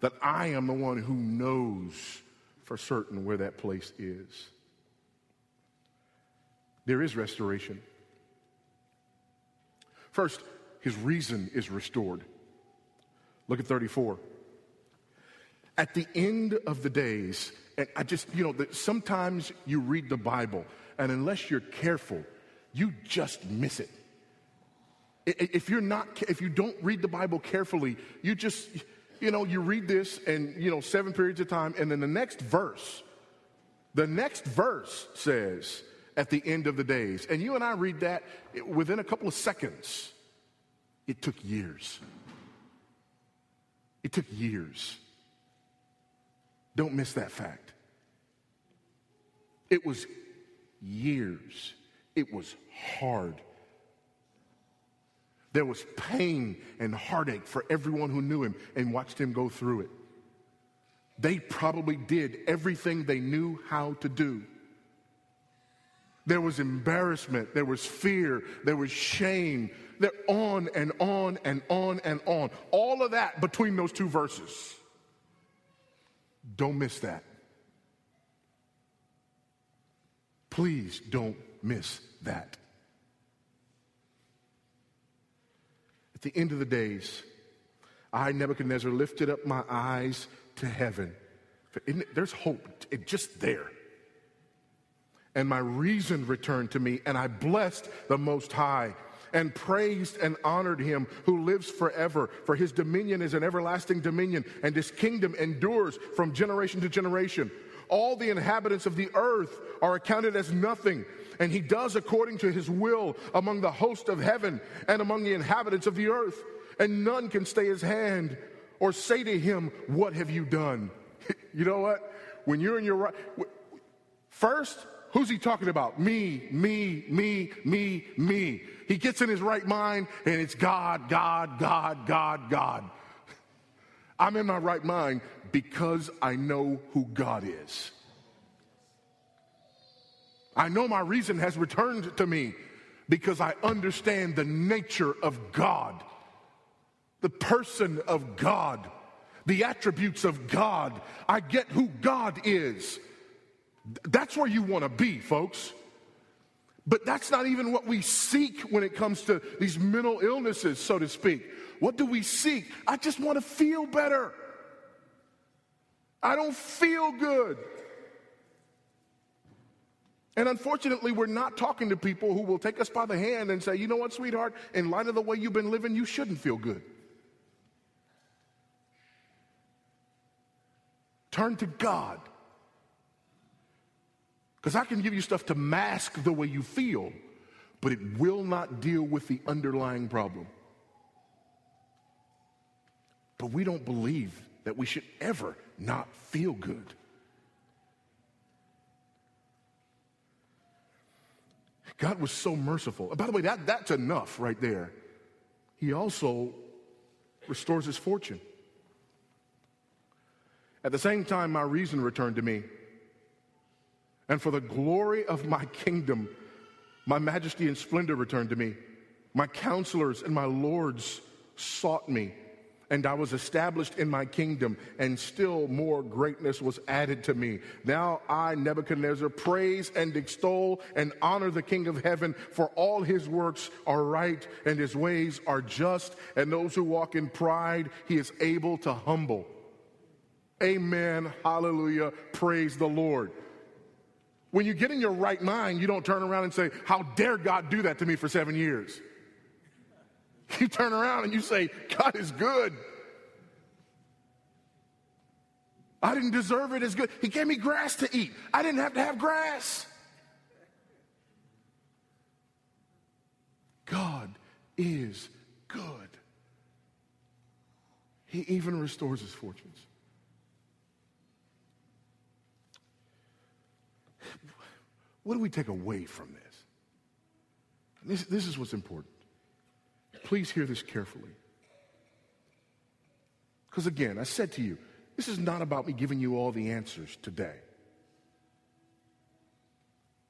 S1: that I am the one who knows for certain where that place is. There is restoration. First, his reason is restored. Look at 34. At the end of the days, and I just, you know, sometimes you read the Bible, and unless you're careful, you just miss it. If you're not, if you don't read the Bible carefully, you just, you know, you read this and, you know, seven periods of time, and then the next verse, the next verse says, at the end of the days. And you and I read that within a couple of seconds. It took years. It took years. Don't miss that fact. It was years. It was hard. There was pain and heartache for everyone who knew him and watched him go through it. They probably did everything they knew how to do. There was embarrassment, there was fear, there was shame, they're on and on and on and on. All of that between those two verses. Don't miss that. Please don't miss that. At the end of the days, I, Nebuchadnezzar, lifted up my eyes to heaven. There's hope just there. And my reason returned to me, and I blessed the Most High and praised and honored him who lives forever. For his dominion is an everlasting dominion, and his kingdom endures from generation to generation. All the inhabitants of the earth are accounted as nothing, and he does according to his will among the host of heaven and among the inhabitants of the earth. and none can stay his hand or say to him, What have you done? [laughs] you know what? When you're in your right, first, who's he talking about? Me, me, me, me, me. He gets in his right mind and it's God, God, God, God, God. [laughs] I'm in my right mind because I know who God is. I know my reason has returned to me because I understand the nature of God, the person of God, the attributes of God. I get who God is. That's where you want to be, folks. But that's not even what we seek when it comes to these mental illnesses, so to speak. What do we seek? I just want to feel better. I don't feel good. And unfortunately, we're not talking to people who will take us by the hand and say, you know what, sweetheart, in light of the way you've been living, you shouldn't feel good. Turn to God. Because I can give you stuff to mask the way you feel, but it will not deal with the underlying problem. But we don't believe that we should ever not feel good. God was so merciful. by the way, that, that's enough right there. He also restores his fortune. At the same time, my reason returned to me. And for the glory of my kingdom, my majesty and splendor returned to me. My counselors and my lords sought me and I was established in my kingdom, and still more greatness was added to me. Now I, Nebuchadnezzar, praise and extol and honor the King of heaven, for all his works are right and his ways are just, and those who walk in pride he is able to humble. Amen. Hallelujah. Praise the Lord. When you get in your right mind, you don't turn around and say, How dare God do that to me for seven years? [laughs] You turn around and you say, God is good. I didn't deserve it as good. He gave me grass to eat. I didn't have to have grass. God is good. He even restores his fortunes. What do we take away from this? This, this is what's important. Please hear this carefully. Because again, I said to you, this is not about me giving you all the answers today.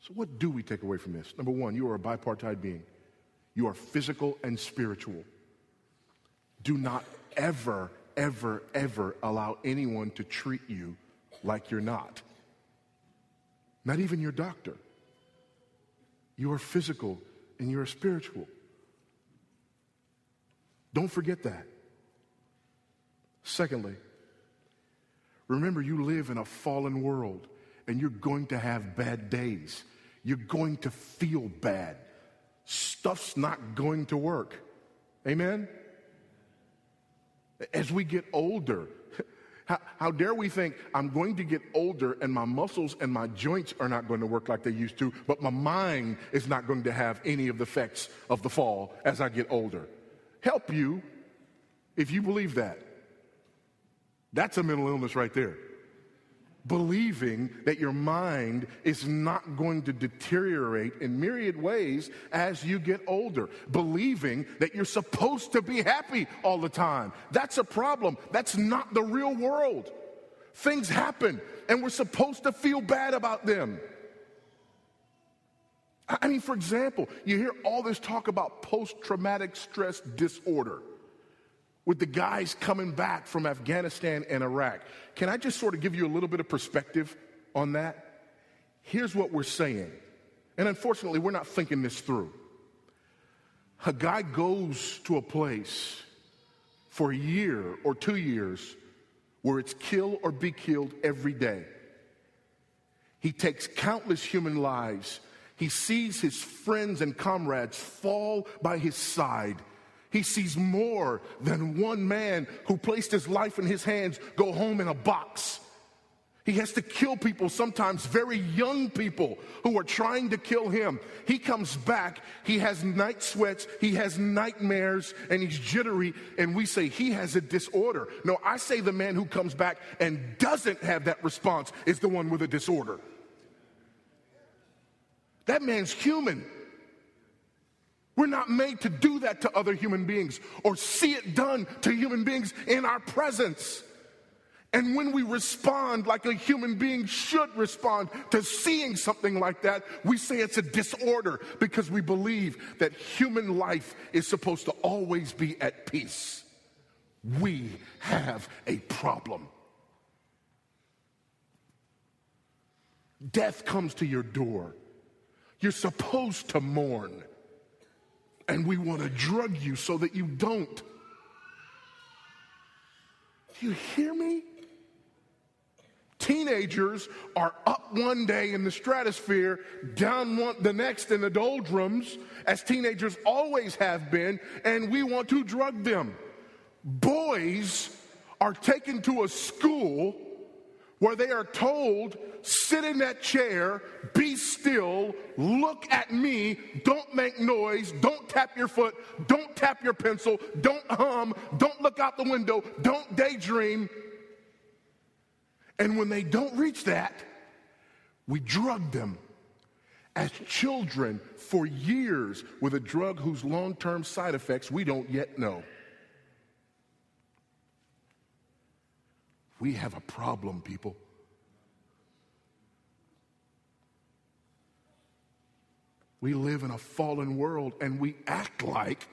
S1: So, what do we take away from this? Number one, you are a bipartite being, you are physical and spiritual. Do not ever, ever, ever allow anyone to treat you like you're not. Not even your doctor. You are physical and you are spiritual. Don't forget that. Secondly, remember you live in a fallen world and you're going to have bad days. You're going to feel bad. Stuff's not going to work. Amen? As we get older, how, how, dare we think I'm going to get older and my muscles and my joints are not going to work like they used to, but my mind is not going to have any of the effects of the fall as I get older? help you if you believe that. That's a mental illness right there. Believing that your mind is not going to deteriorate in myriad ways as you get older. Believing that you're supposed to be happy all the time. That's a problem. That's not the real world. Things happen and we're supposed to feel bad about them. I mean, for example, you hear all this talk about post traumatic stress disorder with the guys coming back from Afghanistan and Iraq. Can I just sort of give you a little bit of perspective on that? Here's what we're saying. And unfortunately, we're not thinking this through. A guy goes to a place for a year or two years where it's kill or be killed every day. He takes countless human lives he sees his friends and comrades fall by his side. He sees more than one man who placed his life in his hands go home in a box. He has to kill people, sometimes very young people who are trying to kill him. He comes back, he has night sweats, he has nightmares, and he's jittery, and we say he has a disorder. No, I say the man who comes back and doesn't have that response is the one with a disorder. That man's human. We're not made to do that to other human beings or see it done to human beings in our presence. And when we respond like a human being should respond to seeing something like that, we say it's a disorder because we believe that human life is supposed to always be at peace. We have a problem. Death comes to your door. You're supposed to mourn. And we want to drug you so that you don't. Do you hear me? Teenagers are up one day in the stratosphere, down one, the next in the doldrums, as teenagers always have been, and we want to drug them. Boys are taken to a school where they are told, sit in that chair, be still, look at me, don't make noise, don't tap your foot, don't tap your pencil, don't hum, don't look out the window, don't daydream. And when they don't reach that, we drug them as children for years with a drug whose long term side effects we don't yet know. We have a problem, people. We live in a fallen world and we act like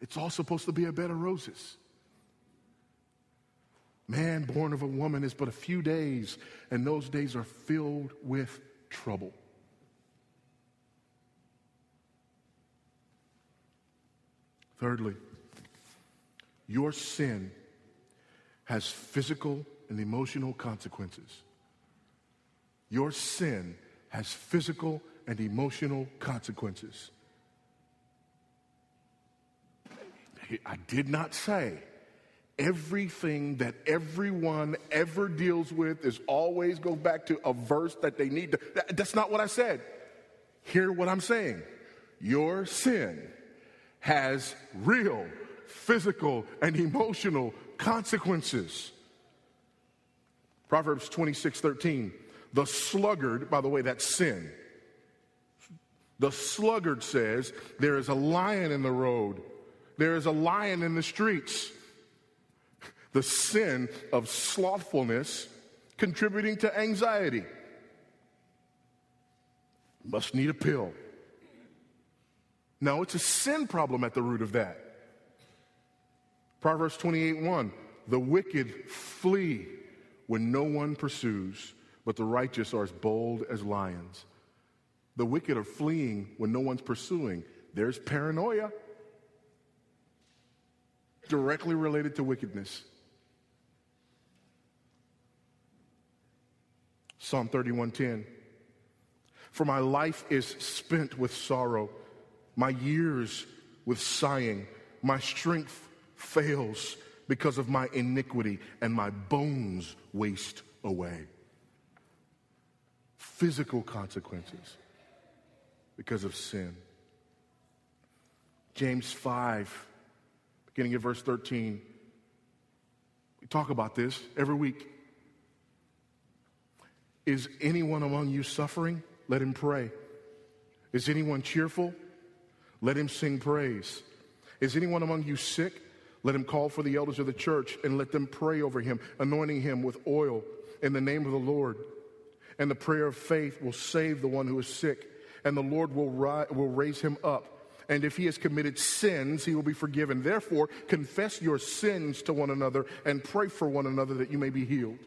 S1: it's all supposed to be a bed of roses. Man born of a woman is but a few days, and those days are filled with trouble. Thirdly, your sin has physical and emotional consequences. Your sin has physical and emotional consequences. I did not say everything that everyone ever deals with is always go back to a verse that they need to. That's not what I said. Hear what I'm saying. Your sin has real physical and emotional consequences. Proverbs 26 13. The sluggard, by the way, that's sin. The sluggard says, There is a lion in the road, there is a lion in the streets [laughs] the sin of slothfulness contributing to anxiety. Must need a pill. No, it's a sin problem at the root of that. Proverbs 28 1 The wicked flee when no one pursues, but the righteous are as bold as lions. The wicked are fleeing when no one's pursuing. There's paranoia directly related to wickedness. Psalm 31:10. For my life is spent with sorrow, my years with sighing, my strength fails because of my iniquity, and my bones waste away. Physical consequences because of sin. James 5, beginning at verse 13. We talk about this every week. Is anyone among you suffering? Let him pray. Is anyone cheerful? Let him sing praise. Is anyone among you sick? Let him call for the elders of the church and let them pray over him, anointing him with oil in the name of the Lord. And the prayer of faith will save the one who is sick, and the Lord will, will raise him up. And if he has committed sins, he will be forgiven. Therefore, confess your sins to one another and pray for one another that you may be healed.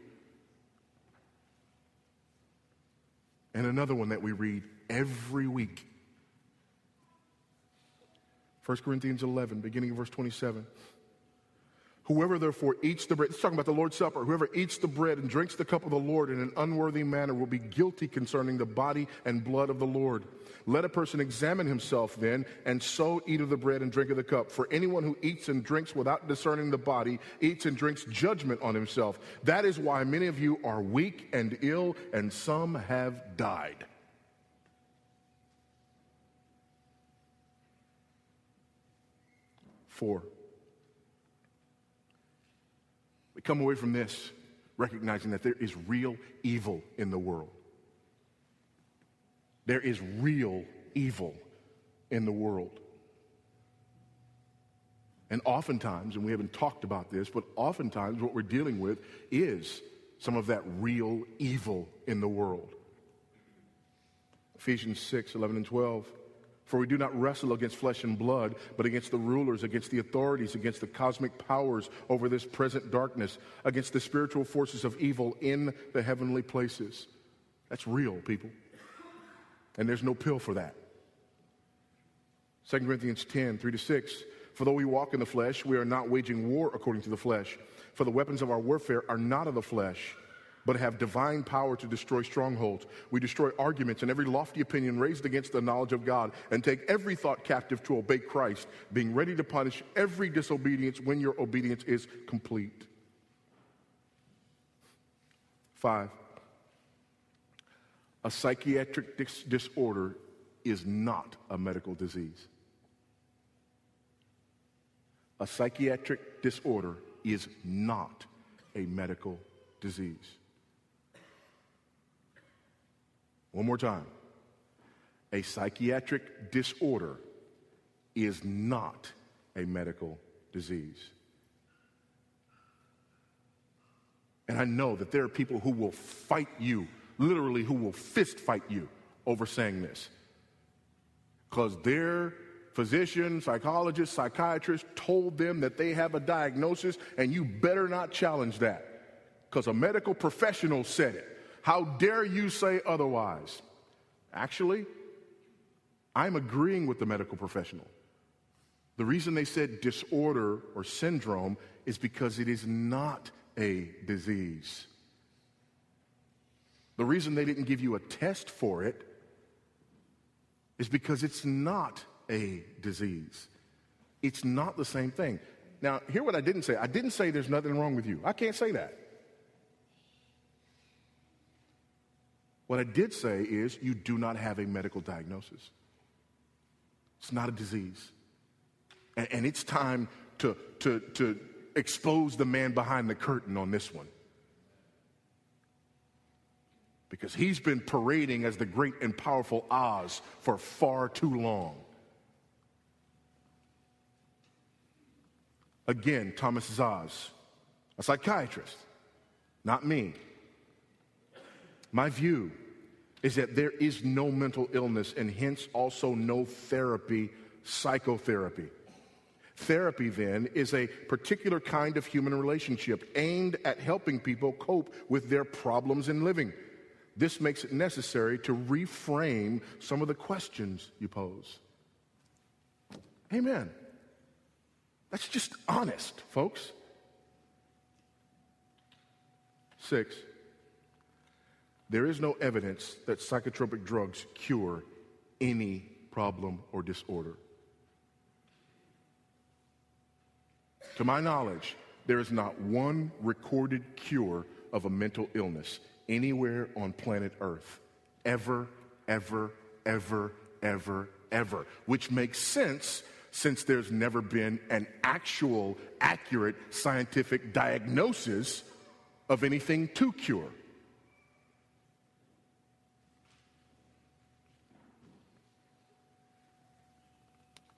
S1: and another one that we read every week. 1 Corinthians 11, beginning of verse 27. Whoever therefore eats the bread, it's talking about the Lord's Supper, whoever eats the bread and drinks the cup of the Lord in an unworthy manner will be guilty concerning the body and blood of the Lord. Let a person examine himself then, and so eat of the bread and drink of the cup. For anyone who eats and drinks without discerning the body eats and drinks judgment on himself. That is why many of you are weak and ill, and some have died. Four. We come away from this recognizing that there is real evil in the world. There is real evil in the world. And oftentimes, and we haven't talked about this, but oftentimes what we're dealing with is some of that real evil in the world. Ephesians 6 11 and 12. For we do not wrestle against flesh and blood, but against the rulers, against the authorities, against the cosmic powers over this present darkness, against the spiritual forces of evil in the heavenly places. That's real, people. And there's no pill for that. 2 Corinthians 10, 3 to 6. For though we walk in the flesh, we are not waging war according to the flesh. For the weapons of our warfare are not of the flesh but have divine power to destroy strongholds. We destroy arguments and every lofty opinion raised against the knowledge of God and take every thought captive to obey Christ, being ready to punish every disobedience when your obedience is complete. Five, a psychiatric dis- disorder is not a medical disease. A psychiatric disorder is not a medical disease. One more time. A psychiatric disorder is not a medical disease. And I know that there are people who will fight you, literally, who will fist fight you over saying this. Because their physician, psychologist, psychiatrist told them that they have a diagnosis, and you better not challenge that. Because a medical professional said it. How dare you say otherwise? Actually, I'm agreeing with the medical professional. The reason they said disorder or syndrome is because it is not a disease. The reason they didn't give you a test for it is because it's not a disease. It's not the same thing. Now, hear what I didn't say. I didn't say there's nothing wrong with you. I can't say that. What I did say is you do not have a medical diagnosis. It's not a disease. And, and, it's time to, to, to expose the man behind the curtain on this one. Because he's been parading as the great and powerful Oz for far too long. Again, Thomas Szasz, a psychiatrist, not me. My view is that there is no mental illness and hence also no therapy, psychotherapy. Therapy, then, is a particular kind of human relationship aimed at helping people cope with their problems in living. This makes it necessary to reframe some of the questions you pose. Amen. That's just honest, folks. Six. There is no evidence that psychotropic drugs cure any problem or disorder. To my knowledge, there is not one recorded cure of a mental illness anywhere on planet Earth. Ever, ever, ever, ever, ever. Which makes sense since there's never been an actual, accurate scientific diagnosis of anything to cure.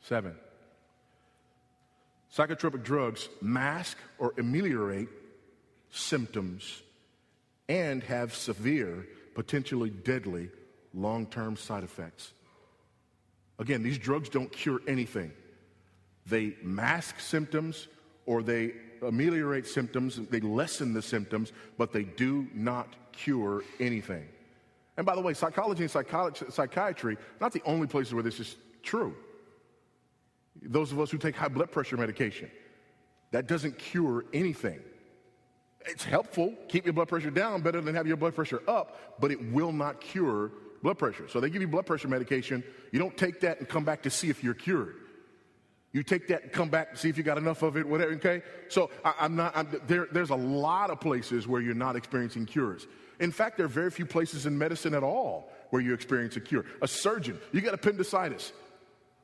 S1: Seven. Psychotropic drugs mask or ameliorate symptoms and have severe, potentially deadly long term side effects. Again, these drugs don't cure anything. They mask symptoms or they ameliorate symptoms, they lessen the symptoms, but they do not cure anything. And by the way, psychology and psychiatry, not the only places where this is true those of us who take high blood pressure medication. That doesn't cure anything. It's helpful, keep your blood pressure down better than have your blood pressure up, but it will not cure blood pressure. So they give you blood pressure medication. You don't take that and come back to see if you're cured. You take that and come back and see if you got enough of it, whatever, okay? So I, am not, I'm, there, there's a lot of places where you're not experiencing cures. In fact, there are very few places in medicine at all where you experience a cure. A surgeon, you got appendicitis.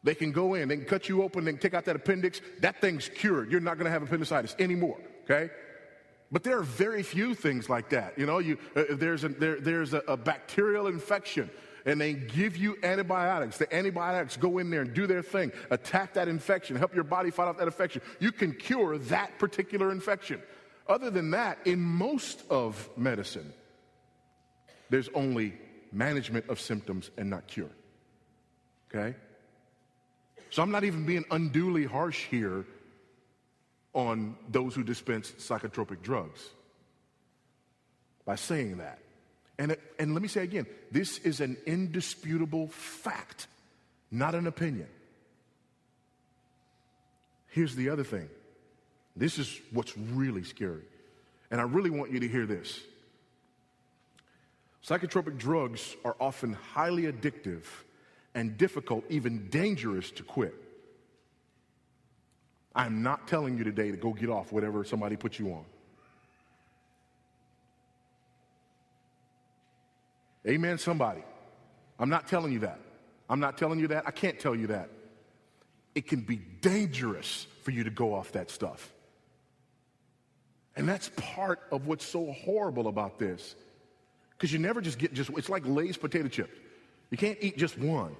S1: They can go in, they can cut you open, they can take out that appendix. That thing's cured. You're not going to have appendicitis anymore, okay? But there are very few things like that. You know, you, uh, there's, a, there, there's a, a bacterial infection and they give you antibiotics. The antibiotics go in there and do their thing, attack that infection, help your body fight off that infection. You can cure that particular infection. Other than that, in most of medicine, there's only management of symptoms and not cure. Okay? So I'm not even being unduly harsh here on those who dispense psychotropic drugs by saying that. And, and let me say again this is an indisputable fact, not an opinion. Here's the other thing this is what's really scary. And I really want you to hear this. Psychotropic drugs are often highly addictive and difficult, even dangerous to quit. I'm not telling you today to go get off whatever somebody put you on. Amen, somebody. I'm not telling you that. I'm not telling you that. I can't tell you that. It can be dangerous for you to go off that stuff. And that's part of what's so horrible about this. Because you never just get just, it's like Lay's potato chips. You can't eat just one.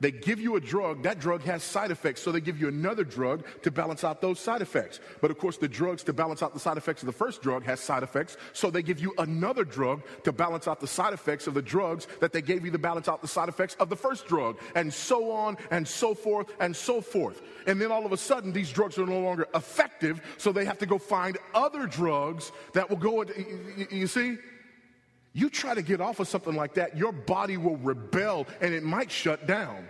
S1: They give you a drug, that drug has side effects, so they give you another drug to balance out those side effects. But of course, the drugs to balance out the side effects of the first drug has side effects, so they give you another drug to balance out the side effects of the drugs that they gave you to balance out the side effects of the first drug, and so on and so forth and so forth. And then all of a sudden, these drugs are no longer effective, so they have to go find other drugs that will go you see? You try to get off of something like that, your body will rebel and it might shut down.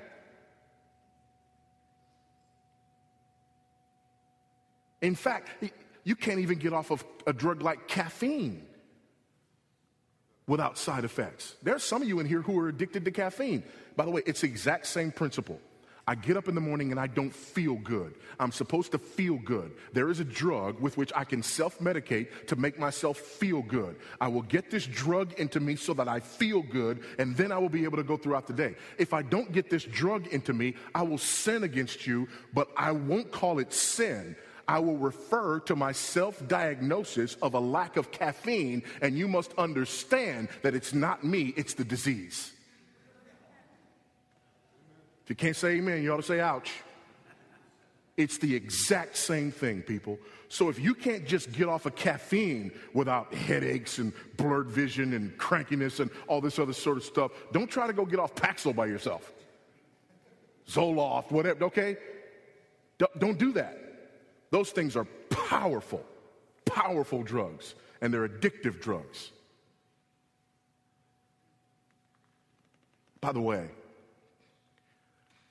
S1: In fact, you can't even get off of a drug like caffeine without side effects. There's some of you in here who are addicted to caffeine. By the way, it's the exact same principle. I get up in the morning and I don't feel good. I'm supposed to feel good. There is a drug with which I can self medicate to make myself feel good. I will get this drug into me so that I feel good, and then I will be able to go throughout the day. If I don't get this drug into me, I will sin against you, but I won't call it sin. I will refer to my self diagnosis of a lack of caffeine, and you must understand that it's not me, it's the disease. You can't say amen, you ought to say ouch. It's the exact same thing, people. So if you can't just get off of caffeine without headaches and blurred vision and crankiness and all this other sort of stuff, don't try to go get off Paxil by yourself. Zoloft, whatever, okay? Don't do that. Those things are powerful, powerful drugs, and they're addictive drugs. By the way,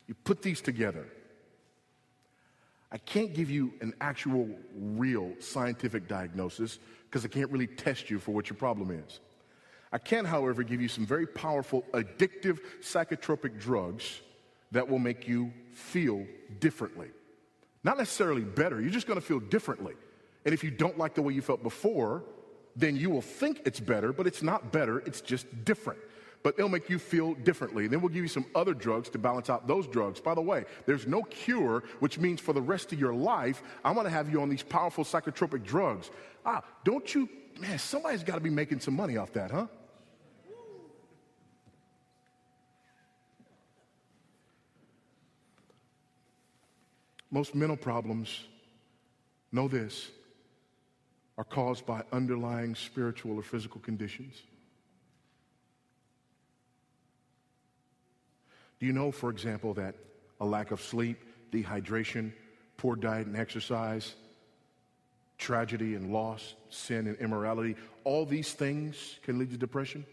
S1: you put these together. I can't give you an actual, real scientific diagnosis because I can't really test you for what your problem is. I can, however, give you some very powerful addictive psychotropic drugs that will make you feel differently. Not necessarily better, you're just going to feel differently. And if you don't like the way you felt before, then you will think it's better, but it's not better, it's just different but they'll make you feel differently. Then we'll give you some other drugs to balance out those drugs. By the way, there's no cure, which means for the rest of your life, I'm going to have you on these powerful psychotropic drugs. Ah, don't you, man, somebody's got to be making some money off that, huh? Most mental problems, know this, are caused by underlying spiritual or physical conditions. Do you know, for example, that a lack of sleep, dehydration, poor diet and exercise, tragedy and loss, sin and immorality, all these things can lead to depression?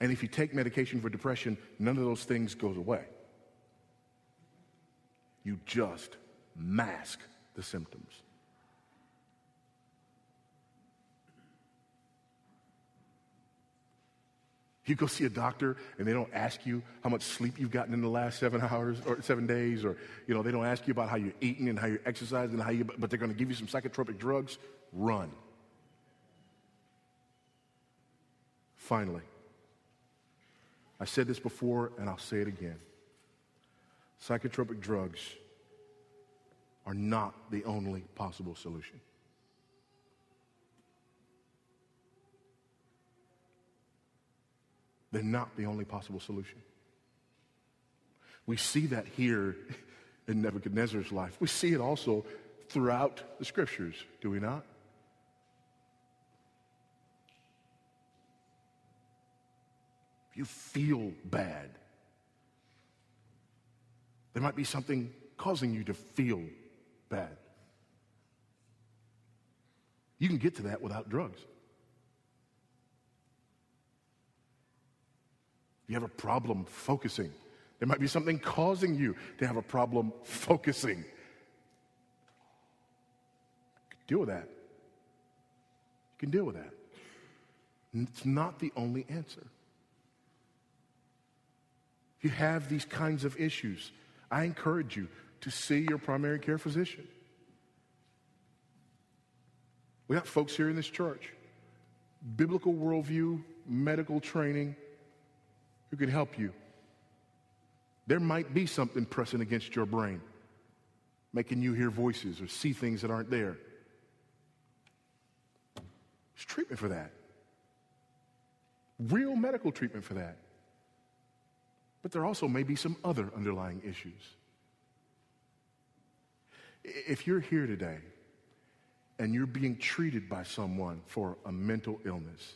S1: And if you take medication for depression, none of those things goes away. You just mask the symptoms. You go see a doctor and they don't ask you how much sleep you've gotten in the last seven hours or seven days, or you know, they don't ask you about how you're eating and how you're exercising and how you but they're gonna give you some psychotropic drugs, run. Finally, I said this before and I'll say it again. Psychotropic drugs are not the only possible solution. They're not the only possible solution. We see that here in Nebuchadnezzar's life. We see it also throughout the scriptures, do we not? You feel bad, there might be something causing you to feel bad. You can get to that without drugs. You have a problem focusing. There might be something causing you to have a problem focusing. Deal with that. You can deal with that. It's not the only answer. If you have these kinds of issues, I encourage you to see your primary care physician. We got folks here in this church, biblical worldview, medical training, who can help you. There might be something pressing against your brain, making you hear voices or see things that aren't there. There's treatment for that. Real medical treatment for that. But there also may be some other underlying issues. If you're here today and you're being treated by someone for a mental illness,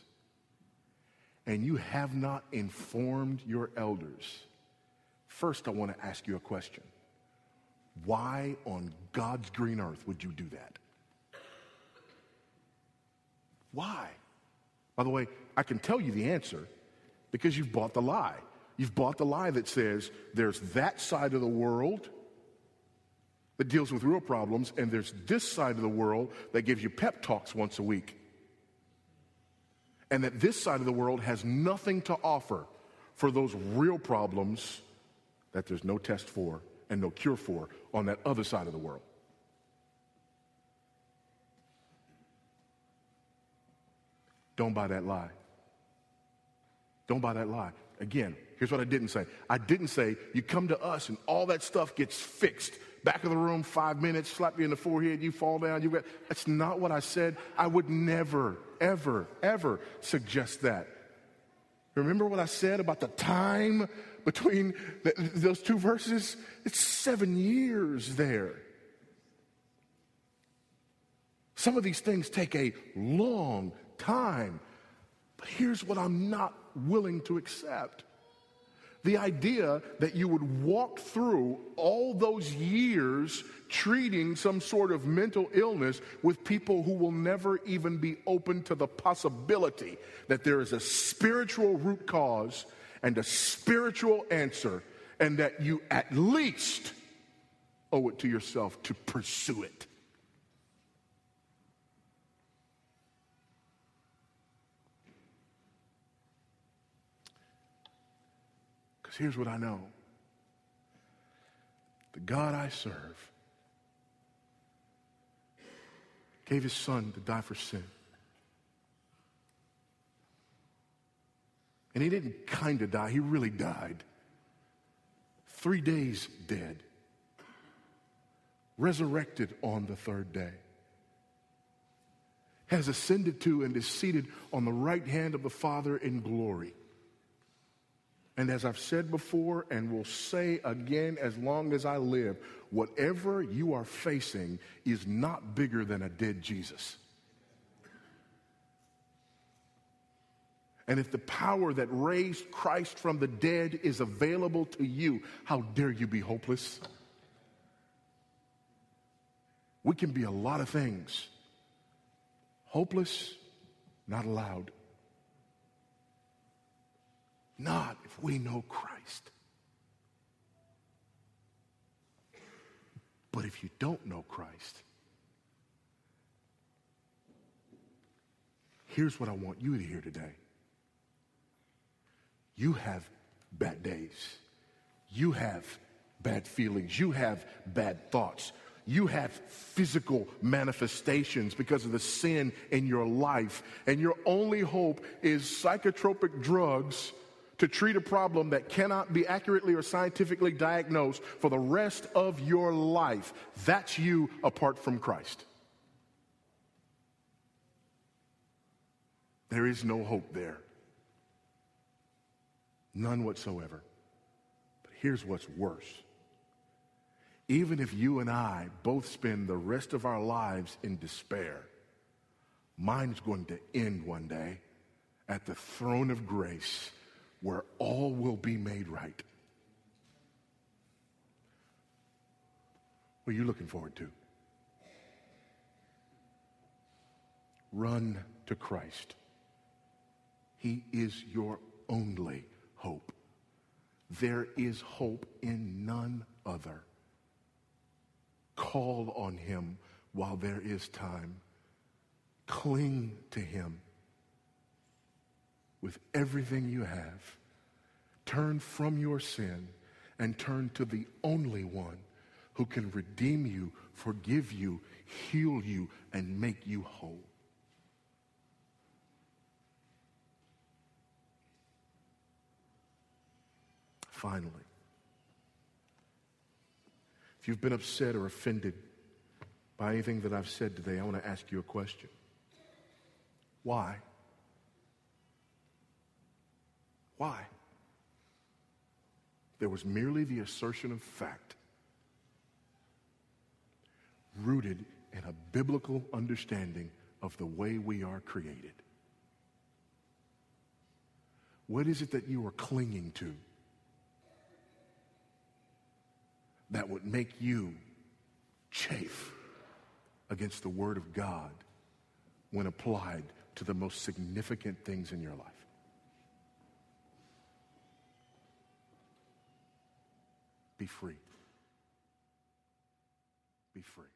S1: and you have not informed your elders, first I want to ask you a question. Why on God's green earth would you do that? Why? By the way, I can tell you the answer because you've bought the lie. You've bought the lie that says there's that side of the world that deals with real problems, and there's this side of the world that gives you pep talks once a week and that this side of the world has nothing to offer for those real problems that there's no test for and no cure for on that other side of the world. Don't buy that lie. Don't buy that lie. Again, here's what I didn't say. I didn't say you come to us and all that stuff gets fixed back of the room, five minutes, slap you in the forehead, you fall down. You get, that's not what I said. I would never, ever, ever suggest that. Remember what I said about the time between the, those two verses? It's seven years there. Some of these things take a long time. But here's what I'm not willing to accept the idea that you would walk through all those years treating some sort of mental illness with people who will never even be open to the possibility that there is a spiritual root cause and a spiritual answer, and that you at least owe it to yourself to pursue it. Because here's what I know the God I serve gave his son to die for sin. And he didn't kind of die, he really died. Three days dead, resurrected on the third day, has ascended to and is seated on the right hand of the Father in glory. And as I've said before and will say again as long as I live, whatever you are facing is not bigger than a dead Jesus. And if the power that raised Christ from the dead is available to you, how dare you be hopeless? We can be a lot of things. Hopeless, not allowed. Not if we know Christ. But if you don't know Christ, here's what I want you to hear today. You have bad days. You have bad feelings. You have bad thoughts. You have physical manifestations because of the sin in your life. And your only hope is psychotropic drugs to treat a problem that cannot be accurately or scientifically diagnosed for the rest of your life. That's you apart from Christ. There is no hope there. None whatsoever. But here's what's worse. Even if you and I both spend the rest of our lives in despair, mine's going to end one day at the throne of grace where all will be made right. What are you looking forward to? Run to Christ. He is your only hope. There is hope in none other. Call on him while there is time. Cling to him with everything you have. Turn from your sin and turn to the only one who can redeem you, forgive you, heal you, and make you whole. Finally, if you've been upset or offended by anything that I've said today, I want to ask you a question. Why? Why? There was merely the assertion of fact rooted in a biblical understanding of the way we are created. What is it that you are clinging to? that would make you chafe against the Word of God when applied to the most significant things in your life. Be free. Be free.